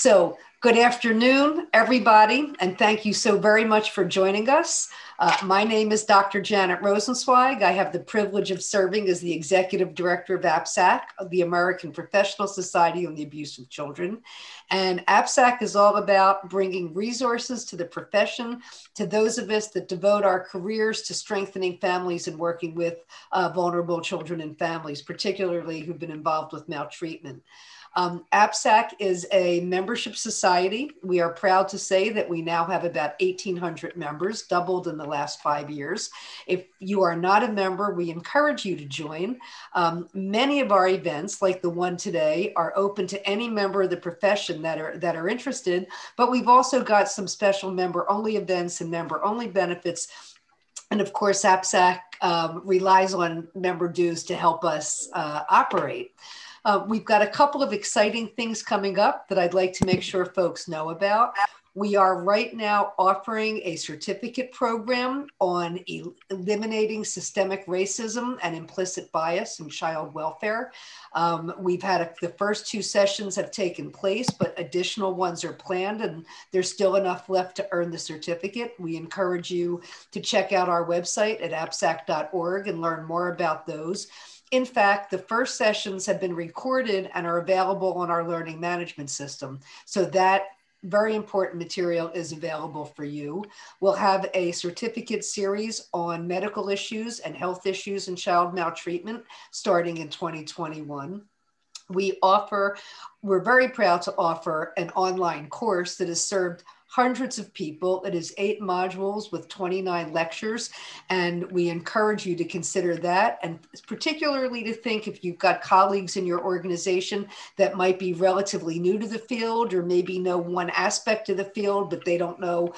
So, good afternoon, everybody, and thank you so very much for joining us. Uh, my name is Dr. Janet Rosenzweig. I have the privilege of serving as the Executive Director of APSAC, the American Professional Society on the Abuse of Children. And APSAC is all about bringing resources to the profession, to those of us that devote our careers to strengthening families and working with uh, vulnerable children and families, particularly who've been involved with maltreatment. Um, APSAC is a membership society. We are proud to say that we now have about 1,800 members, doubled in the last five years. If you are not a member, we encourage you to join. Um, many of our events, like the one today, are open to any member of the profession that are that are interested. But we've also got some special member-only events and member-only benefits and of course, APSAC um, relies on member dues to help us uh, operate. Uh, we've got a couple of exciting things coming up that I'd like to make sure folks know about. We are right now offering a certificate program on el- eliminating systemic racism and implicit bias in child welfare. Um, we've had a, the first two sessions have taken place, but additional ones are planned, and there's still enough left to earn the certificate. We encourage you to check out our website at apsac.org and learn more about those. In fact, the first sessions have been recorded and are available on our learning management system. So that very important material is available for you. We'll have a certificate series on medical issues and health issues and child maltreatment starting in 2021 we offer, we're very proud to offer an online course that is served hundreds of people. It is eight modules with 29 lectures, and we encourage you to consider that, and particularly to think if you've got colleagues in your organization that might be relatively new to the field or maybe know one aspect of the field, but they don't know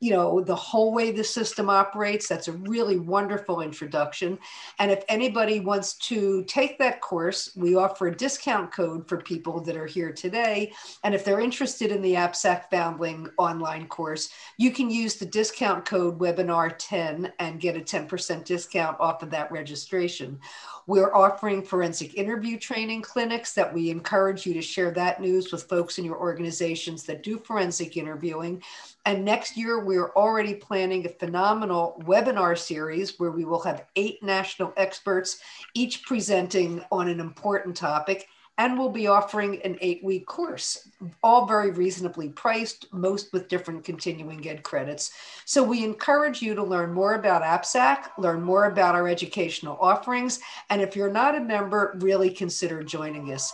you know the whole way the system operates that's a really wonderful introduction. And if anybody wants to take that course we offer a discount code for people that are here today. And if they're interested in the apsac foundling online course you can use the discount code webinar 10 and get a 10% discount off of that registration. We're offering forensic interview training clinics that we encourage you to share that news with folks in your organizations that do forensic interviewing. And next year, we're already planning a phenomenal webinar series where we will have eight national experts, each presenting on an important topic and we'll be offering an eight week course, all very reasonably priced, most with different continuing ed credits. So we encourage you to learn more about APSAC, learn more about our educational offerings, and if you're not a member, really consider joining us.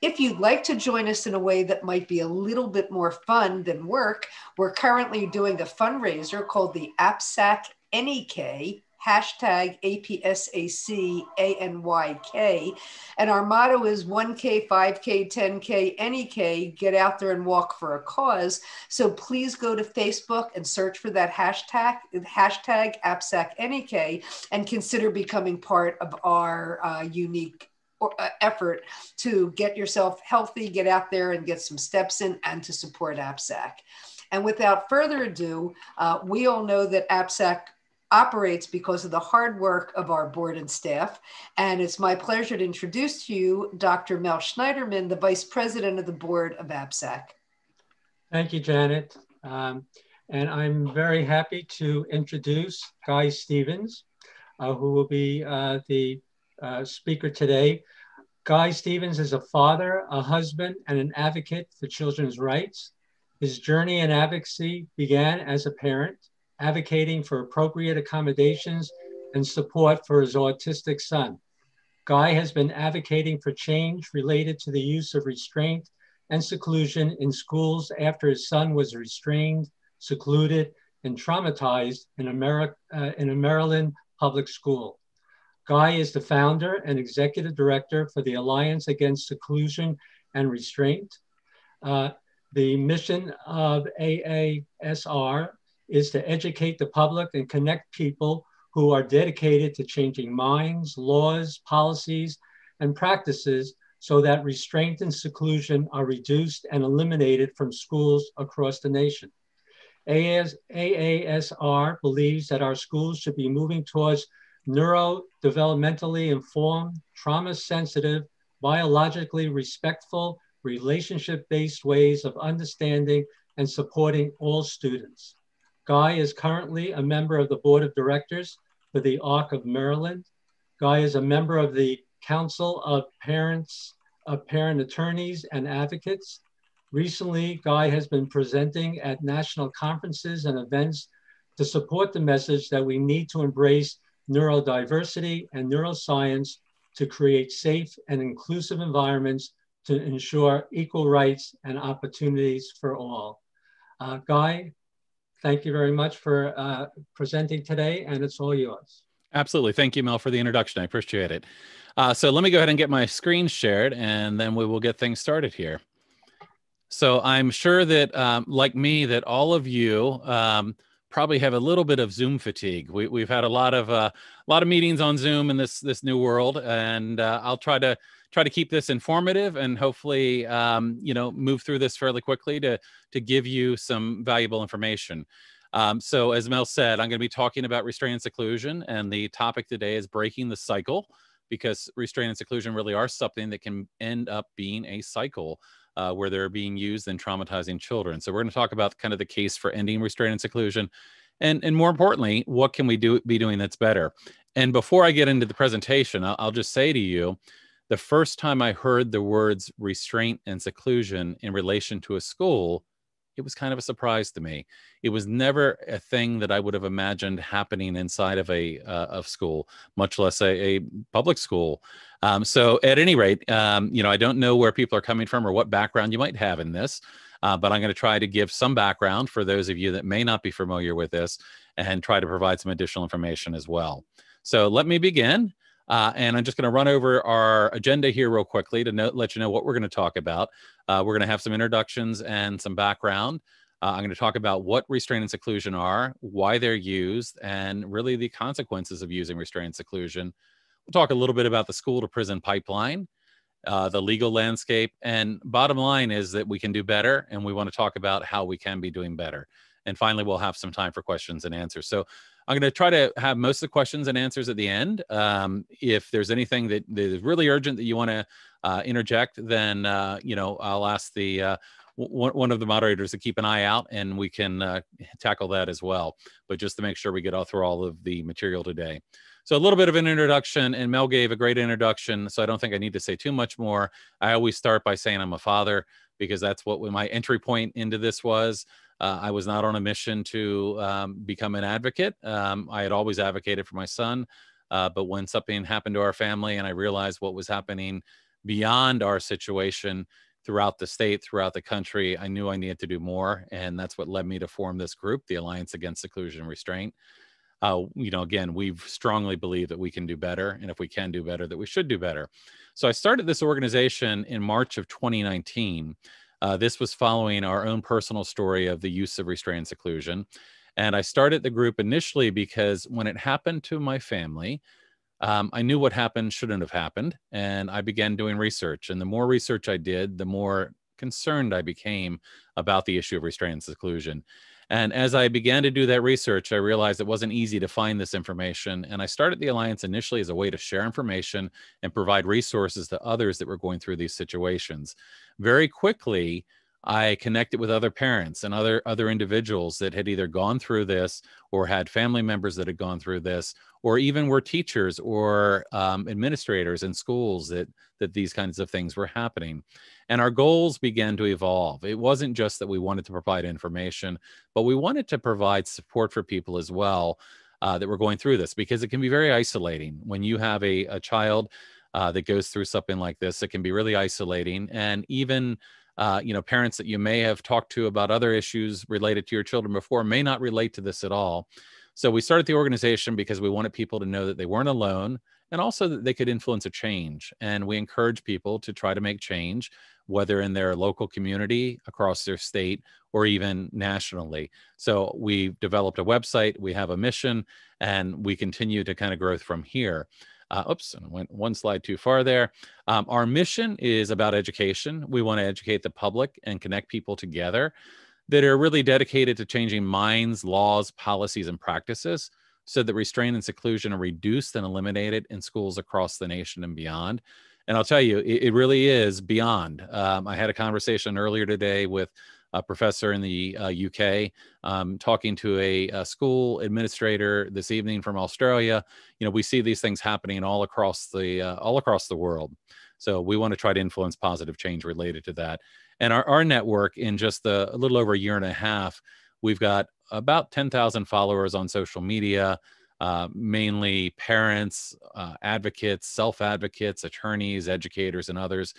If you'd like to join us in a way that might be a little bit more fun than work, we're currently doing a fundraiser called the APSAC NEK hashtag APSAC And our motto is 1K, 5K, 10K, any K, get out there and walk for a cause. So please go to Facebook and search for that hashtag, hashtag APSAC and consider becoming part of our uh, unique uh, effort to get yourself healthy, get out there and get some steps in, and to support APSAC. And without further ado, uh, we all know that APSAC operates because of the hard work of our board and staff. And it's my pleasure to introduce to you Dr. Mel Schneiderman, the Vice President of the Board of APSAC. Thank you, Janet. Um, and I'm very happy to introduce Guy Stephens, uh, who will be uh, the uh, speaker today. Guy Stephens is a father, a husband, and an advocate for children's rights. His journey in advocacy began as a parent advocating for appropriate accommodations and support for his autistic son. Guy has been advocating for change related to the use of restraint and seclusion in schools after his son was restrained, secluded, and traumatized in uh, in a Maryland public school. Guy is the founder and executive director for the Alliance Against Seclusion and Restraint. Uh, the mission of AASR is to educate the public and connect people who are dedicated to changing minds, laws, policies, and practices so that restraint and seclusion are reduced and eliminated from schools across the nation. AAS, AASR believes that our schools should be moving towards neurodevelopmentally informed, trauma sensitive, biologically respectful, relationship based ways of understanding and supporting all students. Guy is currently a member of the board of directors for the ARC of Maryland. Guy is a member of the Council of Parents, of Parent Attorneys and Advocates. Recently, Guy has been presenting at national conferences and events to support the message that we need to embrace neurodiversity and neuroscience to create safe and inclusive environments to ensure equal rights and opportunities for all. Uh, Guy, thank you very much for uh, presenting today, and it's all yours. Absolutely. Thank you, Mel, for the introduction. I appreciate it. Uh, so let me go ahead and get my screen shared, and then we will get things started here. So I'm sure that, um, like me, that all of you um, probably have a little bit of Zoom fatigue. We, have had a lot of uh, a lot of meetings on Zoom in this this new world, and uh, I'll try to try to keep this informative and hopefully um, you know move through this fairly quickly to to give you some valuable information. Um, so as Mel said, I'm going to be talking about restraint and seclusion, and the topic today is breaking the cycle because restraint and seclusion really are something that can end up being a cycle uh, where they're being used in traumatizing children. So we're going to talk about kind of the case for ending restraint and seclusion, and and more importantly, what can we do be doing that's better. And before I get into the presentation, I'll, I'll just say to you, the first time I heard the words restraint and seclusion in relation to a school it was kind of a surprise to me. It was never a thing that I would have imagined happening inside of a uh, of school, much less a, a public school. Um, so, at any rate, um, you know, I don't know where people are coming from or what background you might have in this, uh, but I'm going to try to give some background for those of you that may not be familiar with this, and try to provide some additional information as well. So, let me begin. Uh, and I'm just going to run over our agenda here real quickly to let you know what we're going to talk about. Uh, we're going to have some introductions and some background. Uh, I'm going to talk about what restraint and seclusion are, why they're used, and really the consequences of using restraint and seclusion. We'll talk a little bit about the school to prison pipeline, uh, the legal landscape, and bottom line is that we can do better, and we want to talk about how we can be doing better. And finally, we'll have some time for questions and answers. So I'm going to try to have most of the questions and answers at the end. Um, if there's anything that, that is really urgent that you want to uh, interject, then uh, you know I'll ask the uh, one of the moderators to keep an eye out, and we can uh, tackle that as well. But just to make sure we get all through all of the material today. So a little bit of an introduction, and Mel gave a great introduction. So I don't think I need to say too much more. I always start by saying I'm a father because that's what my entry point into this was. Uh, I was not on a mission to um, become an advocate. Um, I had always advocated for my son. Uh, but when something happened to our family and I realized what was happening beyond our situation throughout the state, throughout the country, I knew I needed to do more. And that's what led me to form this group, the Alliance Against Seclusion and Restraint. Uh, you know, again, we strongly believe that we can do better. And if we can do better, that we should do better. So I started this organization in March of 2019. Uh, this was following our own personal story of the use of restraint seclusion. And I started the group initially because when it happened to my family, um, I knew what happened shouldn't have happened. And I began doing research. And the more research I did, the more concerned I became about the issue of restraint and seclusion. And as I began to do that research, I realized it wasn't easy to find this information. And I started the Alliance initially as a way to share information and provide resources to others that were going through these situations. Very quickly, I connected with other parents and other other individuals that had either gone through this or had family members that had gone through this, or even were teachers or um, administrators in schools that that these kinds of things were happening. And our goals began to evolve. It wasn't just that we wanted to provide information, but we wanted to provide support for people as well uh, that were going through this because it can be very isolating when you have a, a child uh, that goes through something like this. It can be really isolating, and even uh, you know, parents that you may have talked to about other issues related to your children before may not relate to this at all. So we started the organization because we wanted people to know that they weren't alone and also that they could influence a change. And we encourage people to try to make change, whether in their local community, across their state, or even nationally. So we've developed a website, we have a mission, and we continue to kind of grow from here. Uh, oops, I went one slide too far there. Um, our mission is about education. We want to educate the public and connect people together. that are really dedicated to changing minds, laws, policies, and practices so that restraint and seclusion are reduced and eliminated in schools across the nation and beyond. And I'll tell you, it, it really is beyond. Um, I had a conversation earlier today with a professor in the uh, UK, um, talking to a, a, school administrator this evening from Australia. You know, we see these things happening all across the uh, all across the world. So we want to try to influence positive change related to that. And our, our network, in just a, a little over a year and a half, we've got about 10,000 followers on social media. Uh, mainly parents, uh, advocates, self advocates, attorneys, educators, and others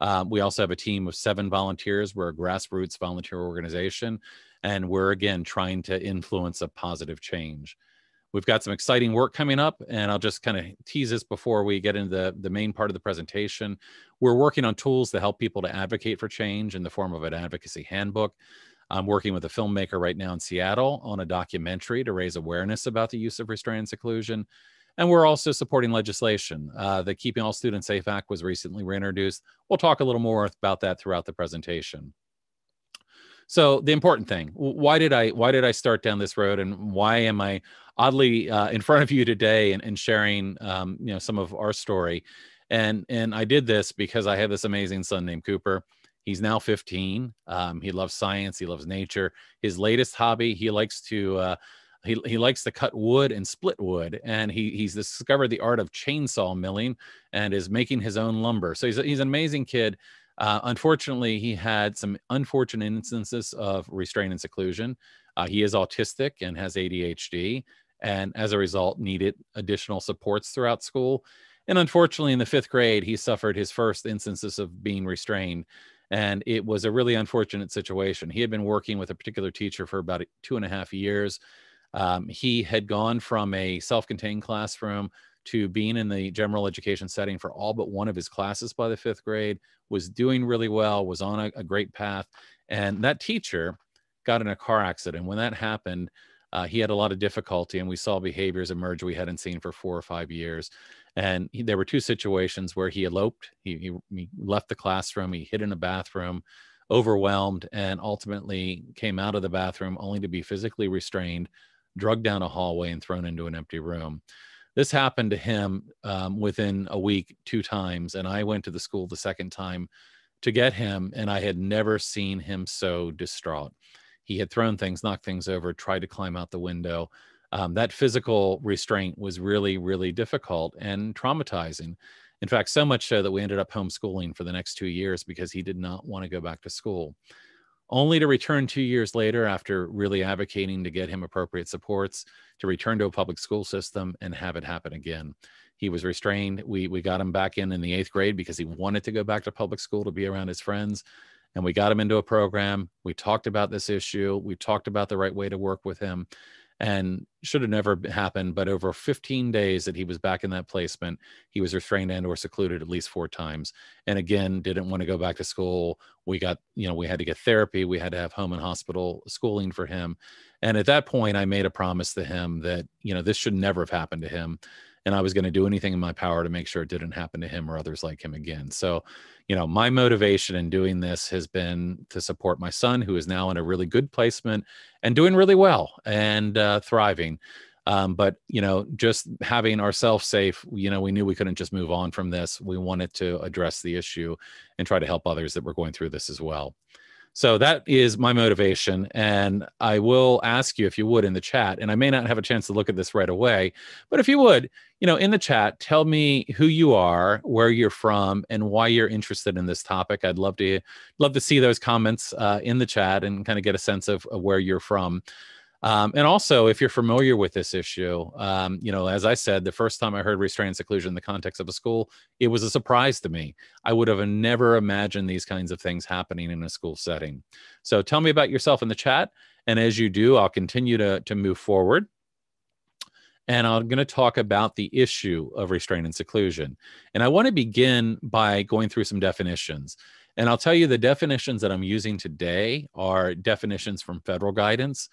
um, we also have a team of seven volunteers. We're a grassroots volunteer organization, and we're again trying to influence a positive change. We've got some exciting work coming up, and I'll just kind of tease this before we get into the, the main part of the presentation. We're working on tools to help people to advocate for change in the form of an advocacy handbook. I'm working with a filmmaker right now in Seattle on a documentary to raise awareness about the use of restraint and seclusion. And we're also supporting legislation. Uh, the Keeping All Students Safe Act was recently reintroduced. We'll talk a little more about that throughout the presentation. So the important thing, why did I why did I start down this road, and why am I oddly uh, in front of you today and, and sharing um, you know some of our story? And and I did this because I have this amazing son named Cooper. He's now 15. Um, he loves science. He loves nature. His latest hobby, he likes to uh, he, he likes to cut wood and split wood and he, he's discovered the art of chainsaw milling and is making his own lumber so he's, a, he's an amazing kid uh, unfortunately he had some unfortunate instances of restraint and seclusion uh, he is autistic and has adhd and as a result needed additional supports throughout school and unfortunately in the fifth grade he suffered his first instances of being restrained and it was a really unfortunate situation he had been working with a particular teacher for about two and a half years um, he had gone from a self contained classroom to being in the general education setting for all but one of his classes by the fifth grade, was doing really well, was on a, a great path. And that teacher got in a car accident. When that happened, uh, he had a lot of difficulty, and we saw behaviors emerge we hadn't seen for four or five years. And he, there were two situations where he eloped. He, he, he left the classroom. He hid in a bathroom, overwhelmed, and ultimately came out of the bathroom only to be physically restrained drugged down a hallway and thrown into an empty room. This happened to him um, within a week, two times. And I went to the school the second time to get him, and I had never seen him so distraught. He had thrown things, knocked things over, tried to climb out the window. Um, that physical restraint was really, really difficult and traumatizing. In fact, so much so that we ended up homeschooling for the next two years because he did not want to go back to school only to return two years later after really advocating to get him appropriate supports to return to a public school system and have it happen again. He was restrained. We, we got him back in in the eighth grade because he wanted to go back to public school to be around his friends. And we got him into a program. We talked about this issue. We talked about the right way to work with him and should have never happened but over 15 days that he was back in that placement he was restrained and or secluded at least four times. And again didn't want to go back to school. We got you know we had to get therapy. We had to have home and hospital schooling for him. And at that point i made a promise to him that you know this should never have happened to him and I was going to do anything in my power to make sure it didn't happen to him or others like him again. So, you know, my motivation in doing this has been to support my son, who is now in a really good placement and doing really well and uh, thriving. Um, but you know, just having ourselves safe, you know, we knew we couldn't just move on from this. We wanted to address the issue and try to help others that were going through this as well. So that is my motivation. And I will ask you if you would in the chat, and I may not have a chance to look at this right away, but if you would, you know, in the chat, tell me who you are, where you're from, and why you're interested in this topic. I'd love to love to see those comments uh, in the chat and kind of get a sense of, of where you're from. Um, and also, if you're familiar with this issue, um, you know, as I said, the first time I heard restraint and seclusion in the context of a school, it was a surprise to me. I would have never imagined these kinds of things happening in a school setting. So tell me about yourself in the chat. And as you do, I'll continue to, to move forward. And I'm going to talk about the issue of restraint and seclusion. And I want to begin by going through some definitions. And I'll tell you the definitions that I'm using today are definitions from federal guidance.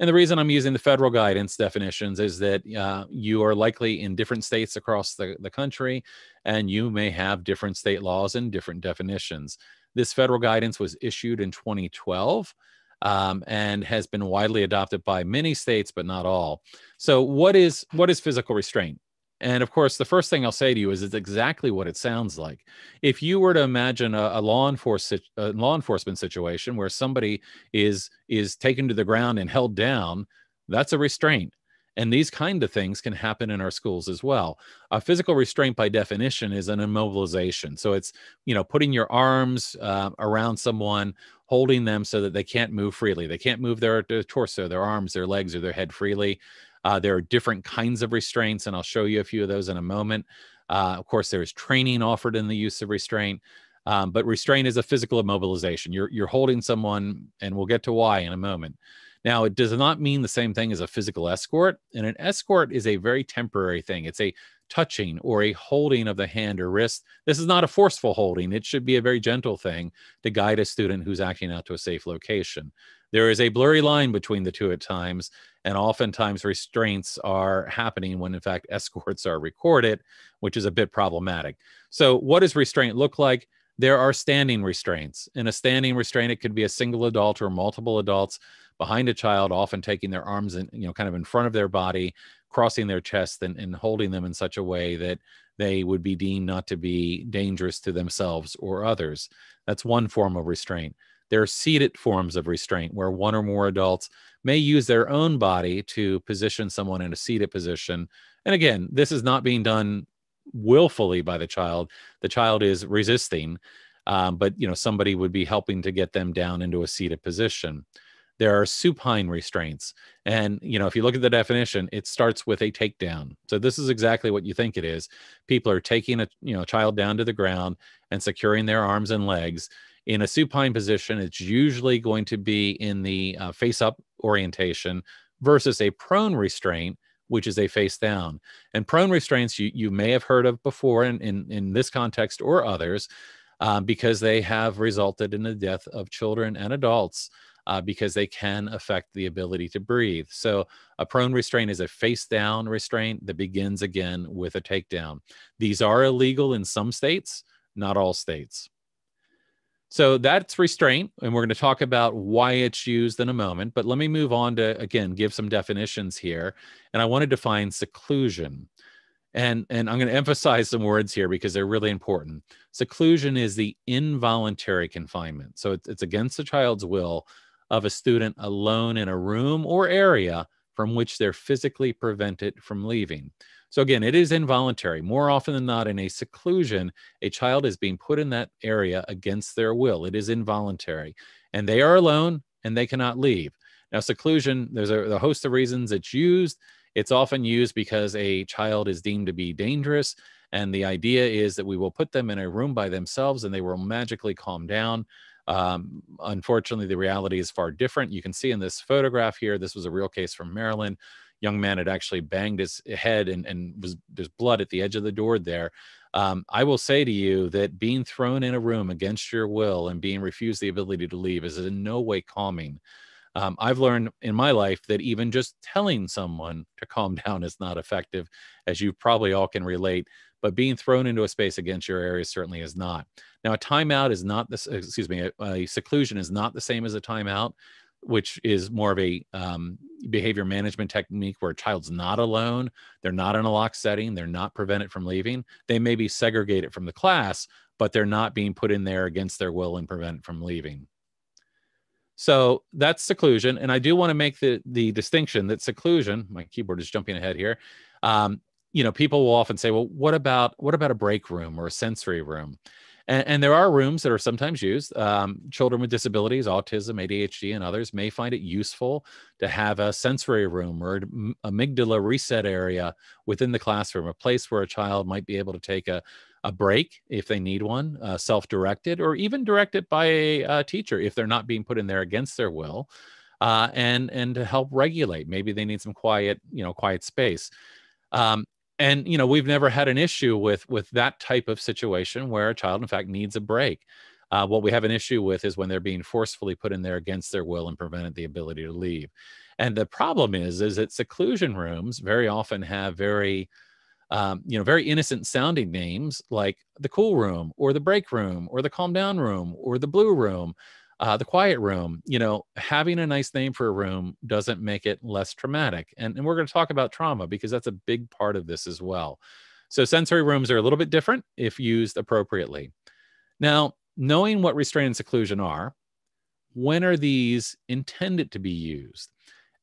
And the reason I'm using the federal guidance definitions is that uh, you are likely in different states across the, the country, and you may have different state laws and different definitions. This federal guidance was issued in 2012. um, and has been widely adopted by many states, but not all. So, what is what is physical restraint? And of course, the first thing I'll say to you is it's exactly what it sounds like. If you were to imagine a, a law, enforce, a law enforcement situation where somebody is is taken to the ground and held down, that's a restraint. And these kind of things can happen in our schools as well. A physical restraint, by definition, is an immobilization. So it's you know putting your arms uh, around someone, holding them so that they can't move freely. They can't move their, their torso, their arms, their legs, or their head freely. Uh, there are different kinds of restraints, and I'll show you a few of those in a moment. Uh, of course, there is training offered in the use of restraint, um, but restraint is a physical immobilization. You're, you're holding someone, and we'll get to why in a moment. Now, it does not mean the same thing as a physical escort, and an escort is a very temporary thing. It's a touching or a holding of the hand or wrist. This is not a forceful holding. It should be a very gentle thing to guide a student who's acting out to a safe location. There is a blurry line between the two at times, and oftentimes restraints are happening when, in fact, escorts are recorded, which is a bit problematic. So, what does restraint look like? There are standing restraints. In a standing restraint, it could be a single adult or multiple adults behind a child, often taking their arms and you know, kind of in front of their body, crossing their chest, and, and holding them in such a way that they would be deemed not to be dangerous to themselves or others. That's one form of restraint. There are seated forms of restraint where one or more adults may use their own body to position someone in a seated position. And again, this is not being done willfully by the child. The child is resisting, um, but you know somebody would be helping to get them down into a seated position. There are supine restraints, and you know if you look at the definition, it starts with a takedown. So this is exactly what you think it is. People are taking a you know child down to the ground and securing their arms and legs in a supine position, it's usually going to be in the uh, face up orientation versus a prone restraint, which is a face down. And prone restraints you, you may have heard of before in, in, in this context or others uh, because they have resulted in the death of children and adults. Uh, because they can affect the ability to breathe. So, a prone restraint is a face down restraint that begins again with a takedown. These are illegal in some states, not all states. So that's restraint, and we're going to talk about why it's used in a moment. But let me move on to again give some definitions here. And I want to define seclusion, and and I'm going to emphasize some words here because they're really important. Seclusion is the involuntary confinement, so it's, it's against the child's will of a student alone in a room or area from which they're physically prevented from leaving. So again, it is involuntary. More often than not, in a seclusion, a child is being put in that area against their will. It is involuntary, and they are alone and they cannot leave. Now, seclusion, there's a, a host of reasons it's used. It's often used because a child is deemed to be dangerous. And the idea is that we will put them in a room by themselves and they will magically calm down. Um, unfortunately, the reality is far different. You can see in this photograph here, this was a real case from Maryland young man had actually banged his head and, and was there's blood at the edge of the door there. Um, I will say to you that being thrown in a room against your will and being refused the ability to leave is in no way calming. Um, I've learned in my life that even just telling someone to calm down is not effective, as you probably all can relate. But being thrown into a space against your area certainly is not. Now, a timeout is not this. Excuse me, a, a seclusion is not the same as a timeout which is more of a um, behavior management technique where a child's not alone, they're not in a locked setting, they're not prevented from leaving. They may be segregated from the class, but they're not being put in there against their will and prevented from leaving. So that's seclusion. And I do want to make the, the distinction that seclusion, my keyboard is jumping ahead here. Um, you know, people will often say, well, what about, what about a break room or a sensory room? And, and, there are rooms that are sometimes used. Um, children with disabilities, autism, ADHD, and others may find it useful to have a sensory room or amygdala reset area within the classroom, a place where a child might be able to take a, a break if they need one, uh, self directed, or even directed by a, a, teacher if they're not being put in there against their will. Uh, and and to help regulate, maybe they need some quiet, you know, quiet space. Um, and you know we've never had an issue with with that type of situation where a child in fact needs a break. Uh, what we have an issue with is when they're being forcefully put in there against their will and prevented the ability to leave. And the problem is is that seclusion rooms very often have very um, you know very innocent sounding names like the cool room or the break room or the calm down room or the blue room Uh, the quiet room, you know, having a nice name for a room doesn't make it less traumatic. And, and we're going to talk about trauma because that's a big part of this as well. So, sensory rooms are a little bit different if used appropriately. Now, knowing what restraint and seclusion are, when are these intended to be used?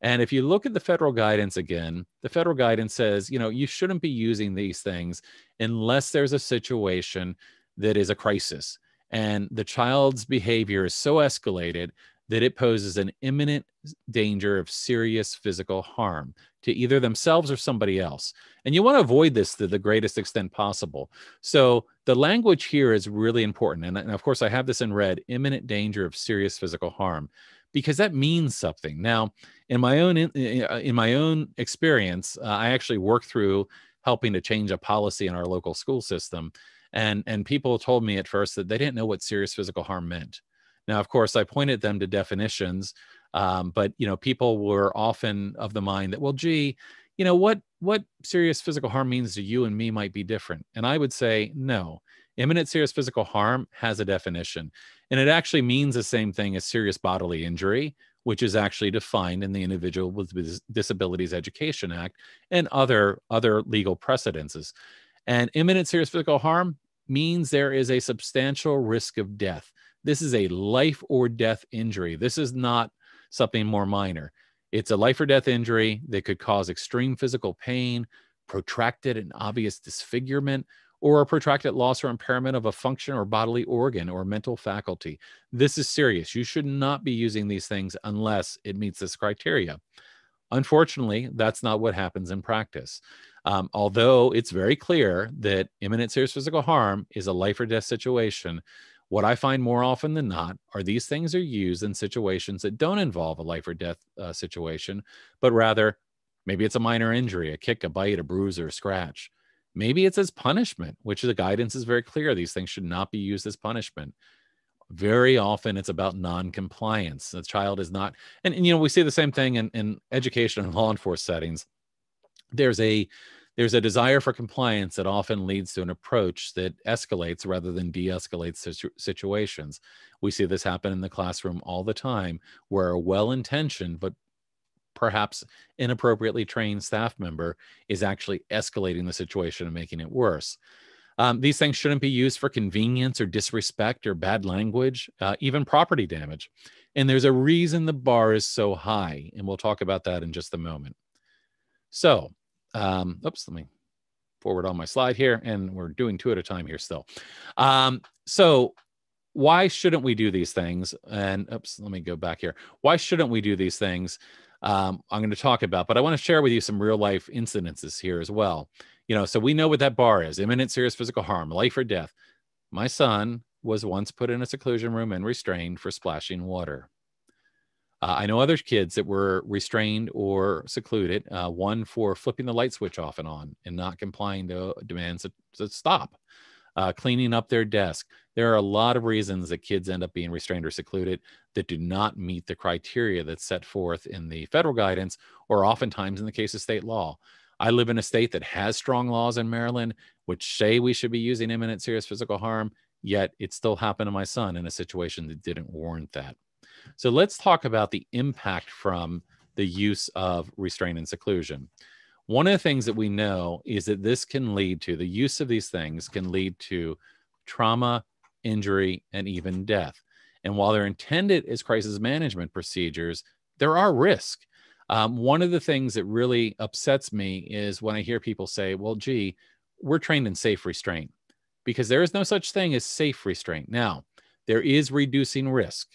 And if you look at the federal guidance again, the federal guidance says, you know, you shouldn't be using these things unless there's a situation that is a crisis and the child's behavior is so escalated that it poses an imminent danger of serious physical harm to either themselves or somebody else. And you want to avoid this to the greatest extent possible. So the language here is really important. And, and of course, I have this in red imminent danger of serious physical harm because that means something. Now, in my own in, in my own experience, uh, I actually worked through helping to change a policy in our local school system, and and people told me at first that they didn't know what serious physical harm meant. Now, of course, I pointed them to definitions, um, but you know, people were often of the mind that, well, gee, you know what what serious physical harm means to you and me might be different. And I would say no. Imminent serious physical harm has a definition, and it actually means the same thing as serious bodily injury, which is actually defined in the Individual with Disabilities Education Act and other other legal precedences. And imminent serious physical harm means there is a substantial risk of death. This is a life or death injury. This is not something more minor. It's a life or death injury that could cause extreme physical pain, protracted and obvious disfigurement, or a protracted loss or impairment of a function or bodily organ or mental faculty. This is serious. You should not be using these things unless it meets this criteria. Unfortunately, that's not what happens in practice. Um, although it's very clear that imminent serious physical harm is a life or death situation, what I find more often than not are these things are used in situations that don't involve a life or death uh, situation, but rather maybe it's a minor injury, a kick, a bite, a bruise, or a scratch. Maybe it's as punishment, which the guidance is very clear. These things should not be used as punishment. Very often it's about non-compliance. The child is not, and, and you know, we see the same thing in, in education and law enforcement settings. There's a there's a desire for compliance that often leads to an approach that escalates rather than de-escalates situ- situations. We see this happen in the classroom all the time, where a well-intentioned but perhaps inappropriately trained staff member is actually escalating the situation and making it worse. Um, these things shouldn't be used for convenience or disrespect or bad language, uh, even property damage. And there's a reason the bar is so high, and we'll talk about that in just a moment. So, um, oops, let me forward on my slide here, and we're doing two at a time here still. Um, so why shouldn't we do these things? And oops, let me go back here. Why shouldn't we do these things? Um, I'm going to talk about, but I want to share with you some real life incidences here as well. You know, so we know what that bar is: imminent serious physical harm, life or death. My son was once put in a seclusion room and restrained for splashing water. Uh, I know other kids that were restrained or secluded, uh, one for flipping the light switch off and on and not complying to demands to, to stop, uh, cleaning up their desk. There are a lot of reasons that kids end up being restrained or secluded that do not meet the criteria that's set forth in the federal guidance or oftentimes in the case of state law. I live in a state that has strong laws in Maryland, which say we should be using imminent serious physical harm, yet it still happened to my son in a situation that didn't warrant that. So let's talk about the impact from the use of restraint and seclusion. One of the things that we know is that this can lead to the use of these things can lead to trauma, injury, and even death. And while they're intended as crisis management procedures, there are risks. Um, one of the things that really upsets me is when I hear people say, well, gee, we're trained in safe restraint because there is no such thing as safe restraint. Now, there is reducing risk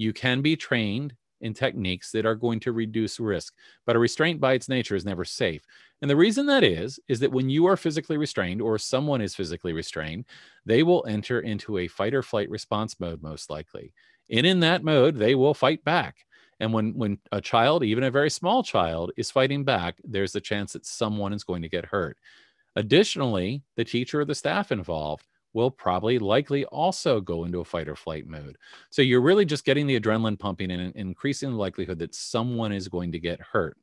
you can be trained in techniques that are going to reduce risk, but a restraint by its nature is never safe. And the reason that is, is that when you are physically restrained or someone is physically restrained, they will enter into a fight or flight response mode, most likely. And in that mode, they will fight back. And when, when a child, even a very small child, is fighting back, there's a chance that someone is going to get hurt. Additionally, the teacher or the staff involved will probably likely also go into a fight or flight mode. So you're really just getting the adrenaline pumping and increasing the likelihood that someone is going to get hurt.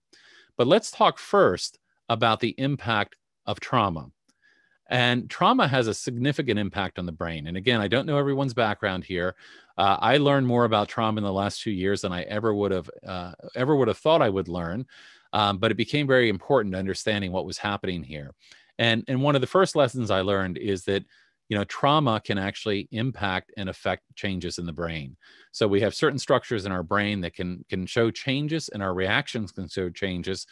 But let's talk first about the impact of trauma. And trauma has a significant impact on the brain. And again, I don't know everyone's background here, Uh, I learned more about trauma in the last two years than I ever would have uh, ever would have thought I would learn. Um, but it became very important understanding what was happening here. And and one of the first lessons I learned is that you know trauma can actually impact and affect changes in the brain so we have certain structures in our brain that can can show changes and our reactions can show changes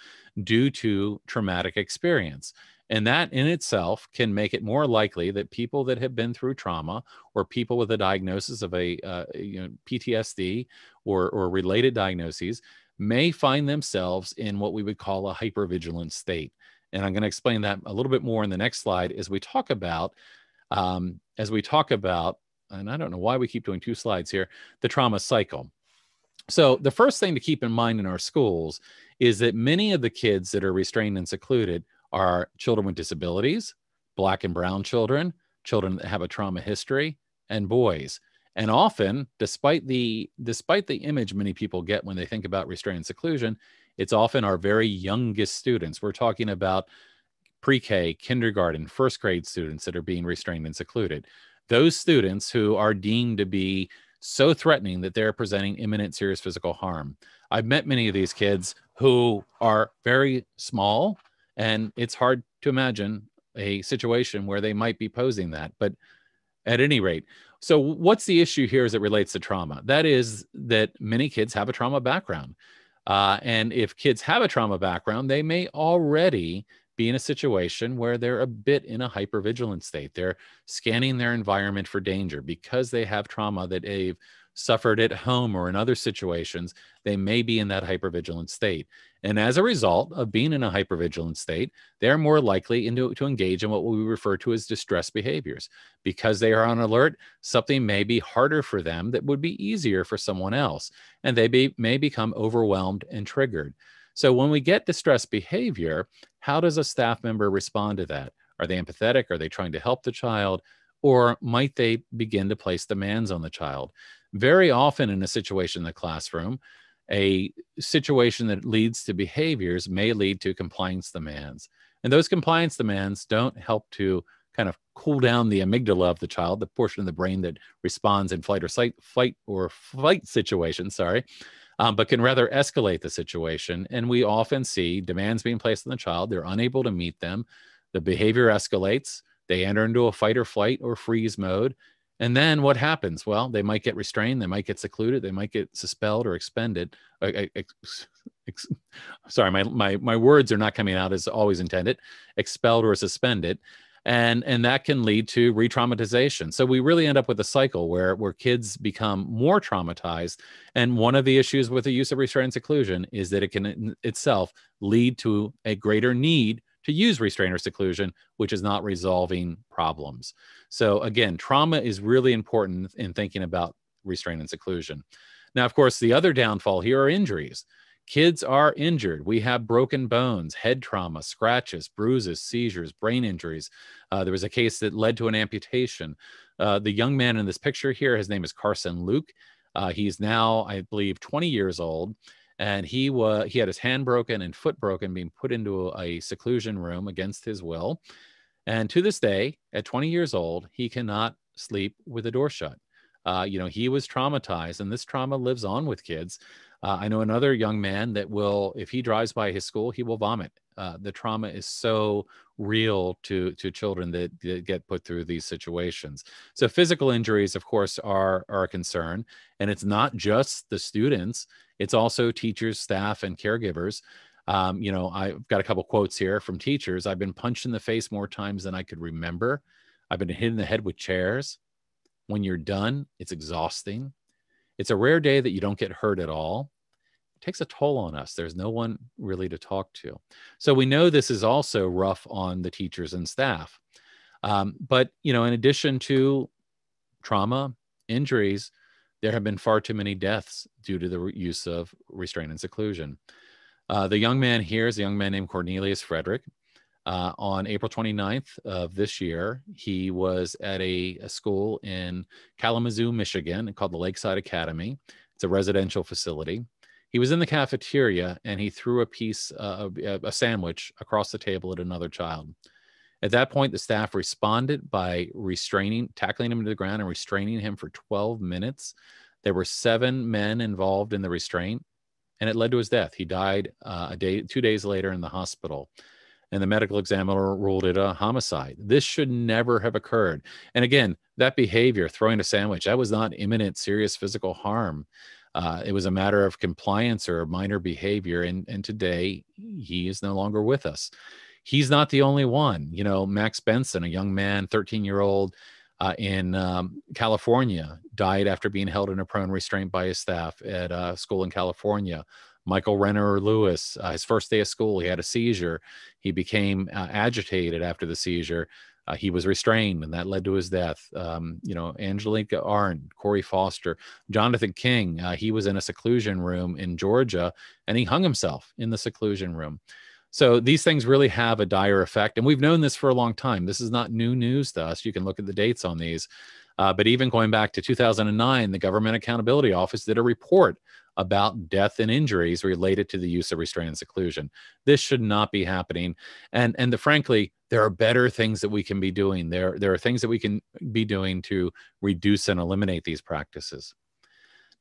due to traumatic experience and that in itself can make it more likely that people that have been through trauma or people with a diagnosis of a uh, you know, PTSD or, or related diagnoses may find themselves in what we would call a hypervigilant state. And I'm going to explain that a little bit more in the next slide as we talk about, um, as we talk about, and I don't know why we keep doing two slides here, the trauma cycle. So the first thing to keep in mind in our schools is that many of the kids that are restrained and secluded are children with disabilities, black and brown children, children that have a trauma history, and boys. And often, despite the despite the image many people get when they think about restraint seclusion, it's often our very youngest students. We're talking about pre-K, kindergarten, first grade students that are being restrained and secluded. Those students who are deemed to be so threatening that they're presenting imminent serious physical harm. I've met many of these kids who are very small and it's hard to imagine a situation where they might be posing that. But at any rate, so what's the issue here as it relates to trauma? That is that many kids have a trauma background. Uh, and if kids have a trauma background, they may already be in a situation where they're a bit in a hypervigilant state. They're scanning their environment for danger because they have trauma that they've suffered at home or in other situations, they may be in that hypervigilant state. And as a result of being in a hypervigilant state, they're more likely into, to engage in what we refer to as distress behaviors. Because they are on alert, something may be harder for them that would be easier for someone else. And they be, may become overwhelmed and triggered. So when we get distress behavior, how does a staff member respond to that? Are they empathetic? Are they trying to help the child? Or might they begin to place demands on the child? very often in a situation in the classroom, a situation that leads to behaviors may lead to compliance demands. And those compliance demands don't help to kind of cool down the amygdala of the child, the portion of the brain that responds in flight or sight, fight or flight situations, sorry, um, but can rather escalate the situation. And we often see demands being placed on the child. They're unable to meet them. The behavior escalates. They enter into a fight or flight or freeze mode. And then what happens? Well, they might get restrained, they might get secluded, they might get suspelled or expended. sorry, my, my, my words are not coming out as always intended, expelled or suspended. And, and that can lead to re-traumatization. So we really end up with a cycle where, where kids become more traumatized. And one of the issues with the use of restraint and seclusion is that it can itself lead to a greater need to use restraint or seclusion, which is not resolving problems. So again, trauma is really important in thinking about restraint and seclusion. Now, of course, the other downfall here are injuries. Kids are injured. We have broken bones, head trauma, scratches, bruises, seizures, brain injuries. Uh, there was a case that led to an amputation. Uh, the young man in this picture here, his name is Carson Luke. Uh, he's now, I believe, 20 years old and he was he had his hand broken and foot broken being put into a, a, seclusion room against his will and to this day at 20 years old he cannot sleep with a door shut uh, you know he was traumatized and this trauma lives on with kids uh, i know another young man that will if he drives by his school he will vomit uh, the trauma is so real to to children that, that, get put through these situations. So physical injuries, of course, are are a concern, and it's not just the students; it's also teachers, staff, and caregivers. Um, you know, I've got a couple quotes here from teachers. I've been punched in the face more times than I could remember. I've been hit in the head with chairs. When you're done, it's exhausting. It's a rare day that you don't get hurt at all It takes a toll on us. There's no one really to talk to. So we know this is also rough on the teachers and staff. Um, but, you know, in addition to trauma, injuries, there have been far too many deaths due to the use of restraint and seclusion. Uh, the young man here is a young man named Cornelius Frederick. Uh, on April 29th of this year, he was at a, a, school in Kalamazoo, Michigan, called the Lakeside Academy. It's a residential facility he was in the cafeteria and he threw a piece, uh, a, a sandwich across the table at another child. At that point, the staff responded by restraining, tackling him to the ground and restraining him for 12 minutes. There were seven men involved in the restraint, and it led to his death. He died uh, a day, two days later in the hospital and the medical examiner ruled it a homicide. This should never have occurred. And again, that behavior, throwing a sandwich, that was not imminent serious physical harm. Uh, it was a matter of compliance or minor behavior. And, and today he is no longer with us. He's not the only one. You know, Max Benson, a young man, 13 year old uh, in um, California, died after being held in a prone restraint by his staff at a school in California. Michael Renner Lewis, uh, his first day of school, he had a seizure. He became uh, agitated after the seizure. Uh, he was restrained, and that led to his death. Um, you know, Angelika Arndt, Corey Foster, Jonathan King. Uh, he was in a seclusion room in Georgia, and he hung himself in the seclusion room. So these things really have a dire effect, and we've known this for a long time. This is not new news to us. You can look at the dates on these. Uh, but even going back to 2009, the Government Accountability Office did a report about death and injuries related to the use of restraint and seclusion. This should not be happening. And and the, frankly, there are better things that we can be doing. There there are things that we can be doing to reduce and eliminate these practices.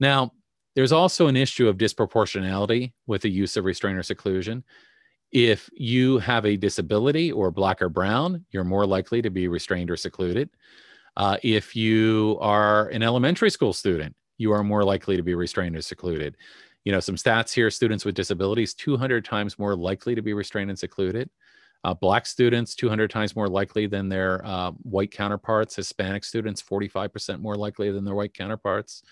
Now, there's also an issue of disproportionality with the use of restraint or seclusion. If you have a disability or black or brown, you're more likely to be restrained or secluded. Uh, if you are an elementary school student, you are more likely to be restrained or secluded. You know, some stats here students with disabilities, 200 times more likely to be restrained and secluded. Uh, black students, 200 times more likely than their uh, white counterparts. Hispanic students, 45% more likely than their white counterparts.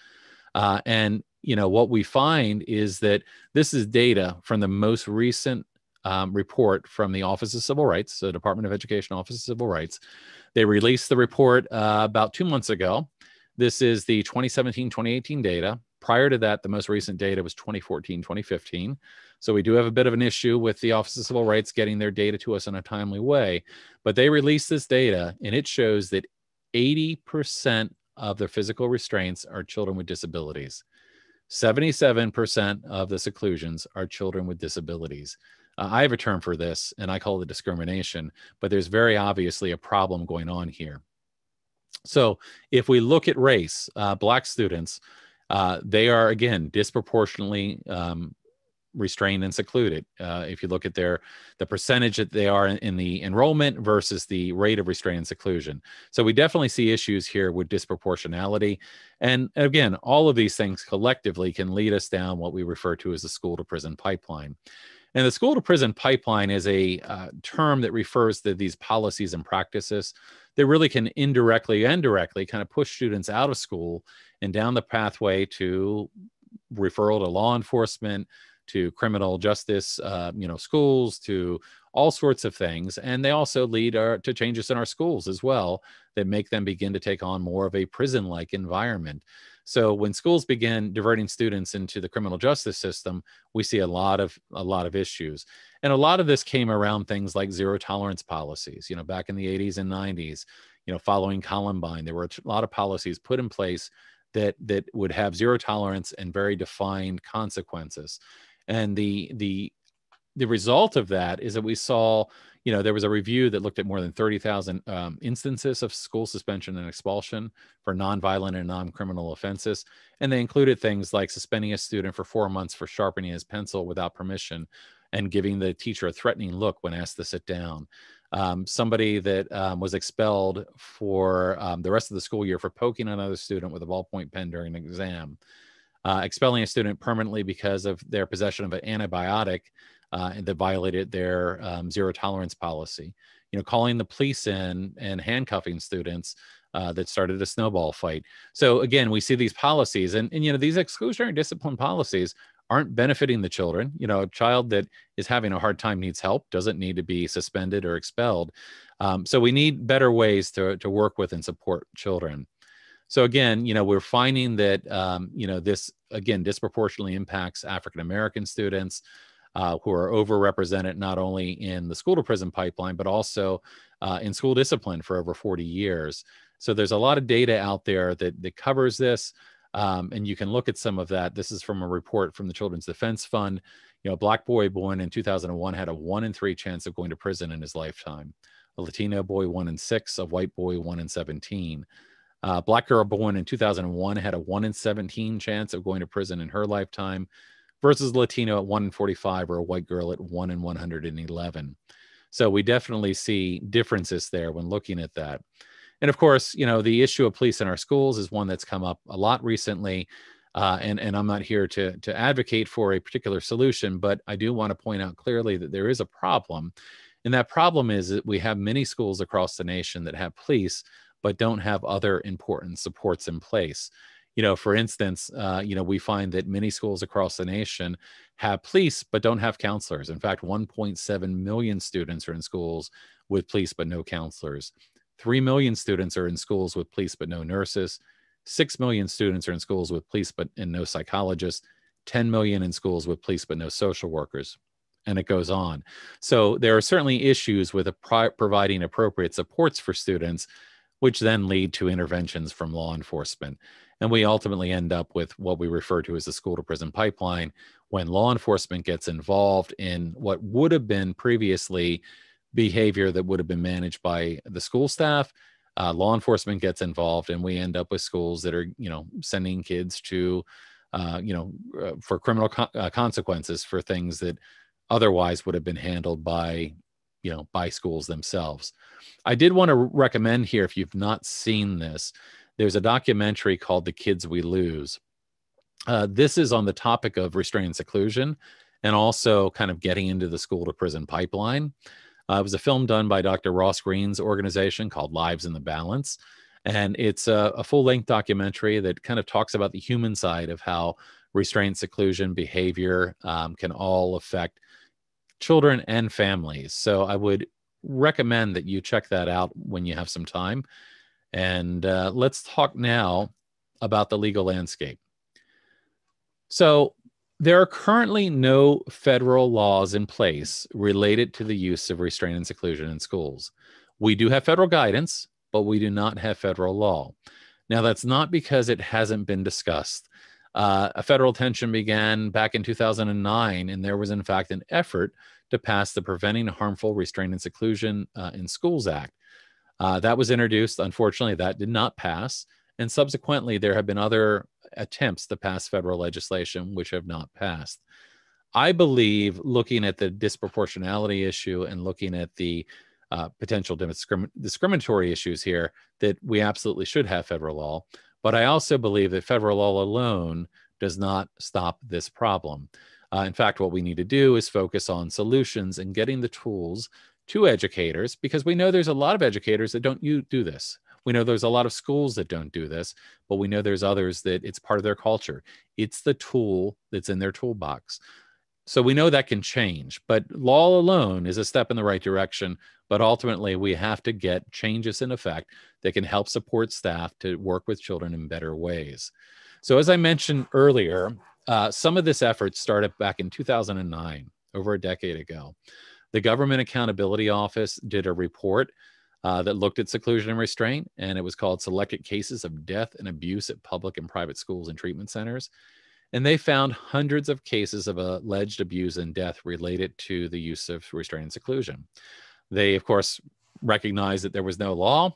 Uh, and, you know, what we find is that this is data from the most recent um, report from the Office of Civil Rights, the Department of Education Office of Civil Rights. They released the report uh, about two months ago. This is the 2017 2018 data. Prior to that, the most recent data was 2014 2015. So we do have a bit of an issue with the Office of Civil Rights getting their data to us in a timely way. But they released this data and it shows that 80% of the physical restraints are children with disabilities. 77% of the seclusions are children with disabilities. Uh, I have a term for this and I call it discrimination, but there's very obviously a problem going on here. So if we look at race, uh, black students, uh, they are again disproportionately um, restrained and secluded. Uh, if you look at their the percentage that they are in, in, the enrollment versus the rate of restraint and seclusion. So we definitely see issues here with disproportionality. And again, all of these things collectively can lead us down what we refer to as the school to prison pipeline. And the school to prison pipeline is a uh, term that refers to these policies and practices that really can indirectly and directly kind of push students out of school and down the pathway to referral to law enforcement, to criminal justice, uh, you know, schools, to all sorts of things. And they also lead our, to changes in our schools as well that make them begin to take on more of a prison like environment. So when schools begin diverting students into the criminal justice system, we see a lot of a lot of issues. And a lot of this came around things like zero tolerance policies. You know, back in the 80s and 90s, you know, following Columbine, there were a lot of policies put in place that that would have zero tolerance and very defined consequences. And the the the result of that is that we saw you know, there was a review that looked at more than 30,000 um, instances of school suspension and expulsion for nonviolent and non-criminal offenses. And they included things like suspending a student for four months for sharpening his pencil without permission and giving the teacher a threatening look when asked to sit down. Um, somebody that um, was expelled for um, the rest of the school year for poking another student with a ballpoint pen during an exam. Uh, expelling a student permanently because of their possession of an antibiotic uh, that violated their um, zero tolerance policy. You know, calling the police in and handcuffing students uh, that started a snowball fight. So again, we see these policies, and, and you know these exclusionary discipline policies aren't benefiting the children. You know, a child that is having a hard time needs help, doesn't need to be suspended or expelled. Um, so we need better ways to to work with and support children. So again, you know, we're finding that um, you know this again disproportionately impacts African American students uh, who are overrepresented not only in the school to prison pipeline, but also uh, in school discipline for over 40 years. So there's a lot of data out there that, that covers this. Um, and you can look at some of that. This is from a report from the Children's Defense Fund. You know, a black boy born in 2001 had a one in three chance of going to prison in his lifetime. a Latino boy one in six, a white boy one in 17. Uh, black girl born in 2001 had a one in 17 chance of going to prison in her lifetime versus Latino at one in 45 or a white girl at one in 111. So we definitely see differences there when looking at that. And of course, you know, the issue of police in our schools is one that's come up a lot recently. Uh, and, and I'm not here to, to advocate for a particular solution, but I do want to point out clearly that there is a problem. And that problem is that we have many schools across the nation that have police, but don't have other important supports in place. You know, for instance, uh, you know, we find that many schools across the nation have police, but don't have counselors. In fact, 1.7 million students are in schools with police, but no counselors. 3 million students are in schools with police, but no nurses. 6 million students are in schools with police, but and no psychologists. 10 million in schools with police, but no social workers and it goes on. So there are certainly issues with providing appropriate supports for students, which then lead to interventions from law enforcement. And we ultimately end up with what we refer to as the school to prison pipeline when law enforcement gets involved in what would have been previously behavior that would have been managed by the school staff. Uh, law enforcement gets involved, and we end up with schools that are, you know, sending kids to, uh, you know, uh, for criminal co- uh, consequences for things that otherwise would have been handled by you know by schools themselves i did want to recommend here if you've not seen this there's a documentary called the kids we lose uh, this is on the topic of restraint seclusion and also kind of getting into the school to prison pipeline uh, it was a film done by dr ross Greene's organization called lives in the balance and it's a, a full-length documentary that kind of talks about the human side of how restraint seclusion behavior um, can all affect children and families. So I would recommend that you check that out when you have some time. And uh, let's talk now about the legal landscape. So there are currently no federal laws in place related to the use of restraint and seclusion in schools. We do have federal guidance, but we do not have federal law. Now, that's not because it hasn't been discussed. Uh, a federal tension began back in 2009, and there was, in fact, an effort to pass the Preventing Harmful Restraint and Seclusion uh, in Schools Act. Uh, that was introduced. Unfortunately, that did not pass. And subsequently, there have been other attempts to pass federal legislation which have not passed. I believe looking at the disproportionality issue and looking at the uh, potential discrim- discriminatory issues here, that we absolutely should have federal law. But I also believe that federal law alone does not stop this problem. Uh, in fact, what we need to do is focus on solutions and getting the tools to educators because we know there's a lot of educators that don't you do this. We know there's a lot of schools that don't do this, but we know there's others that it's part of their culture. It's the tool that's in their toolbox. So we know that can change, but law alone is a step in the right direction. But ultimately, we have to get changes in effect that can help support staff to work with children in better ways. So, as I mentioned earlier, uh, some of this effort started back in 2009, over a decade ago. The Government Accountability Office did a report uh, that looked at seclusion and restraint, and it was called Selected Cases of Death and Abuse at Public and Private Schools and Treatment Centers. And they found hundreds of cases of alleged abuse and death related to the use of restraint and seclusion. They, of course, recognized that there was no law.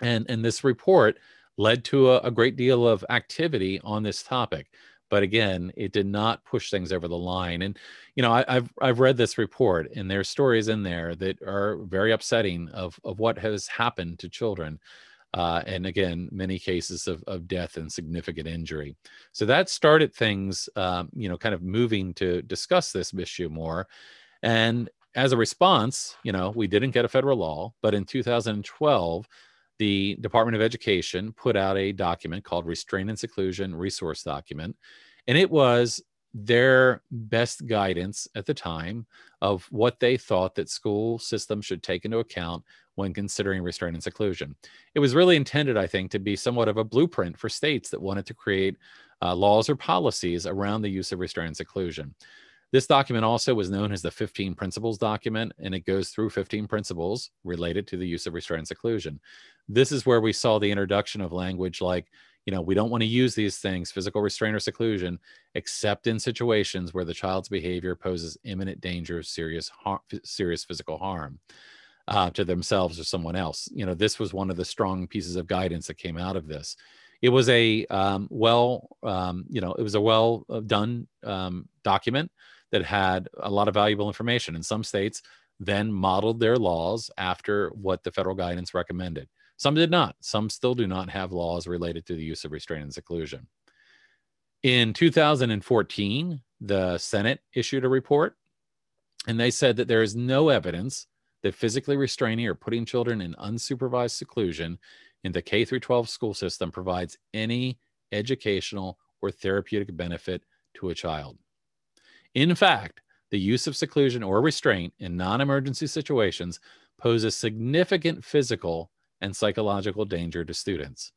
And, and this report led to a, a great deal of activity on this topic but again it did not push things over the line and you know I, have i've read this report and there's stories in there that are very upsetting of of what has happened to children uh, and again many cases of, of death and significant injury. So that started things um, you know kind of moving to discuss this issue more and as a response you know we didn't get a federal law but in 2012 the Department of Education put out a document called Restraint and Seclusion Resource Document. And it was their best guidance at the time of what they thought that school systems should take into account when considering restraint and seclusion. It was really intended, I think, to be somewhat of a blueprint for states that wanted to create uh, laws or policies around the use of restraint and seclusion. This document also was known as the 15 principles document, and it goes through 15 principles related to the use of restraint and seclusion. This is where we saw the introduction of language like, you know, we don't want to use these things, physical restraint or seclusion, except in situations where the child's behavior poses imminent danger of serious, harm, serious physical harm. uh, to themselves or someone else. You know, this was one of the strong pieces of guidance that came out of this. It was a um, well, um, you know, it was a well uh, done um, document that had a lot of valuable information. And some states, then modeled their laws after what the federal guidance recommended. Some did not. Some still do not have laws related to the use of restraint and seclusion. In 2014, the Senate issued a report and they said that there is no evidence that physically restraining or putting children in unsupervised seclusion in the K through 12 school system provides any educational or therapeutic benefit to a child. In fact, the use of seclusion or restraint in non emergency situations poses significant physical and psychological danger to students.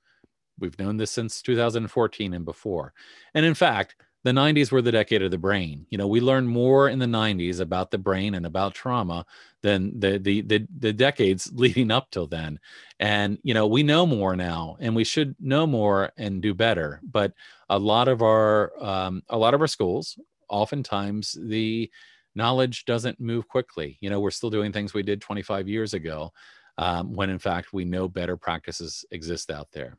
We've known this since 2014 and before. And in fact, the 90s were the decade of the brain. You know, we learned more in the 90s about the brain and about trauma than the the the, the decades leading up till then. And you know, we know more now, and we should know more and do better. But a lot of our um, a lot of our schools, oftentimes the knowledge doesn't move quickly. You know, we're still doing things we did 25 years ago, um, when in fact we know better practices exist out there.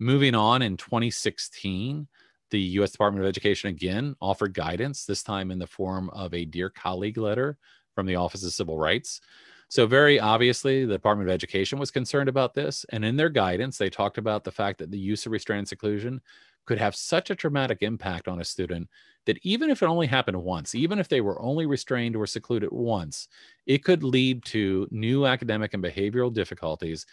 Moving on in 2016 the US Department of Education again offered guidance, this time in the form of a Dear Colleague letter from the Office of Civil Rights. So, very obviously, the Department of Education was concerned about this. And in their guidance, they talked about the fact that the use of restraint and seclusion could have such a traumatic impact on a student that even if it only happened once, even if they were only restrained or secluded once, it could lead to new academic and behavioral difficulties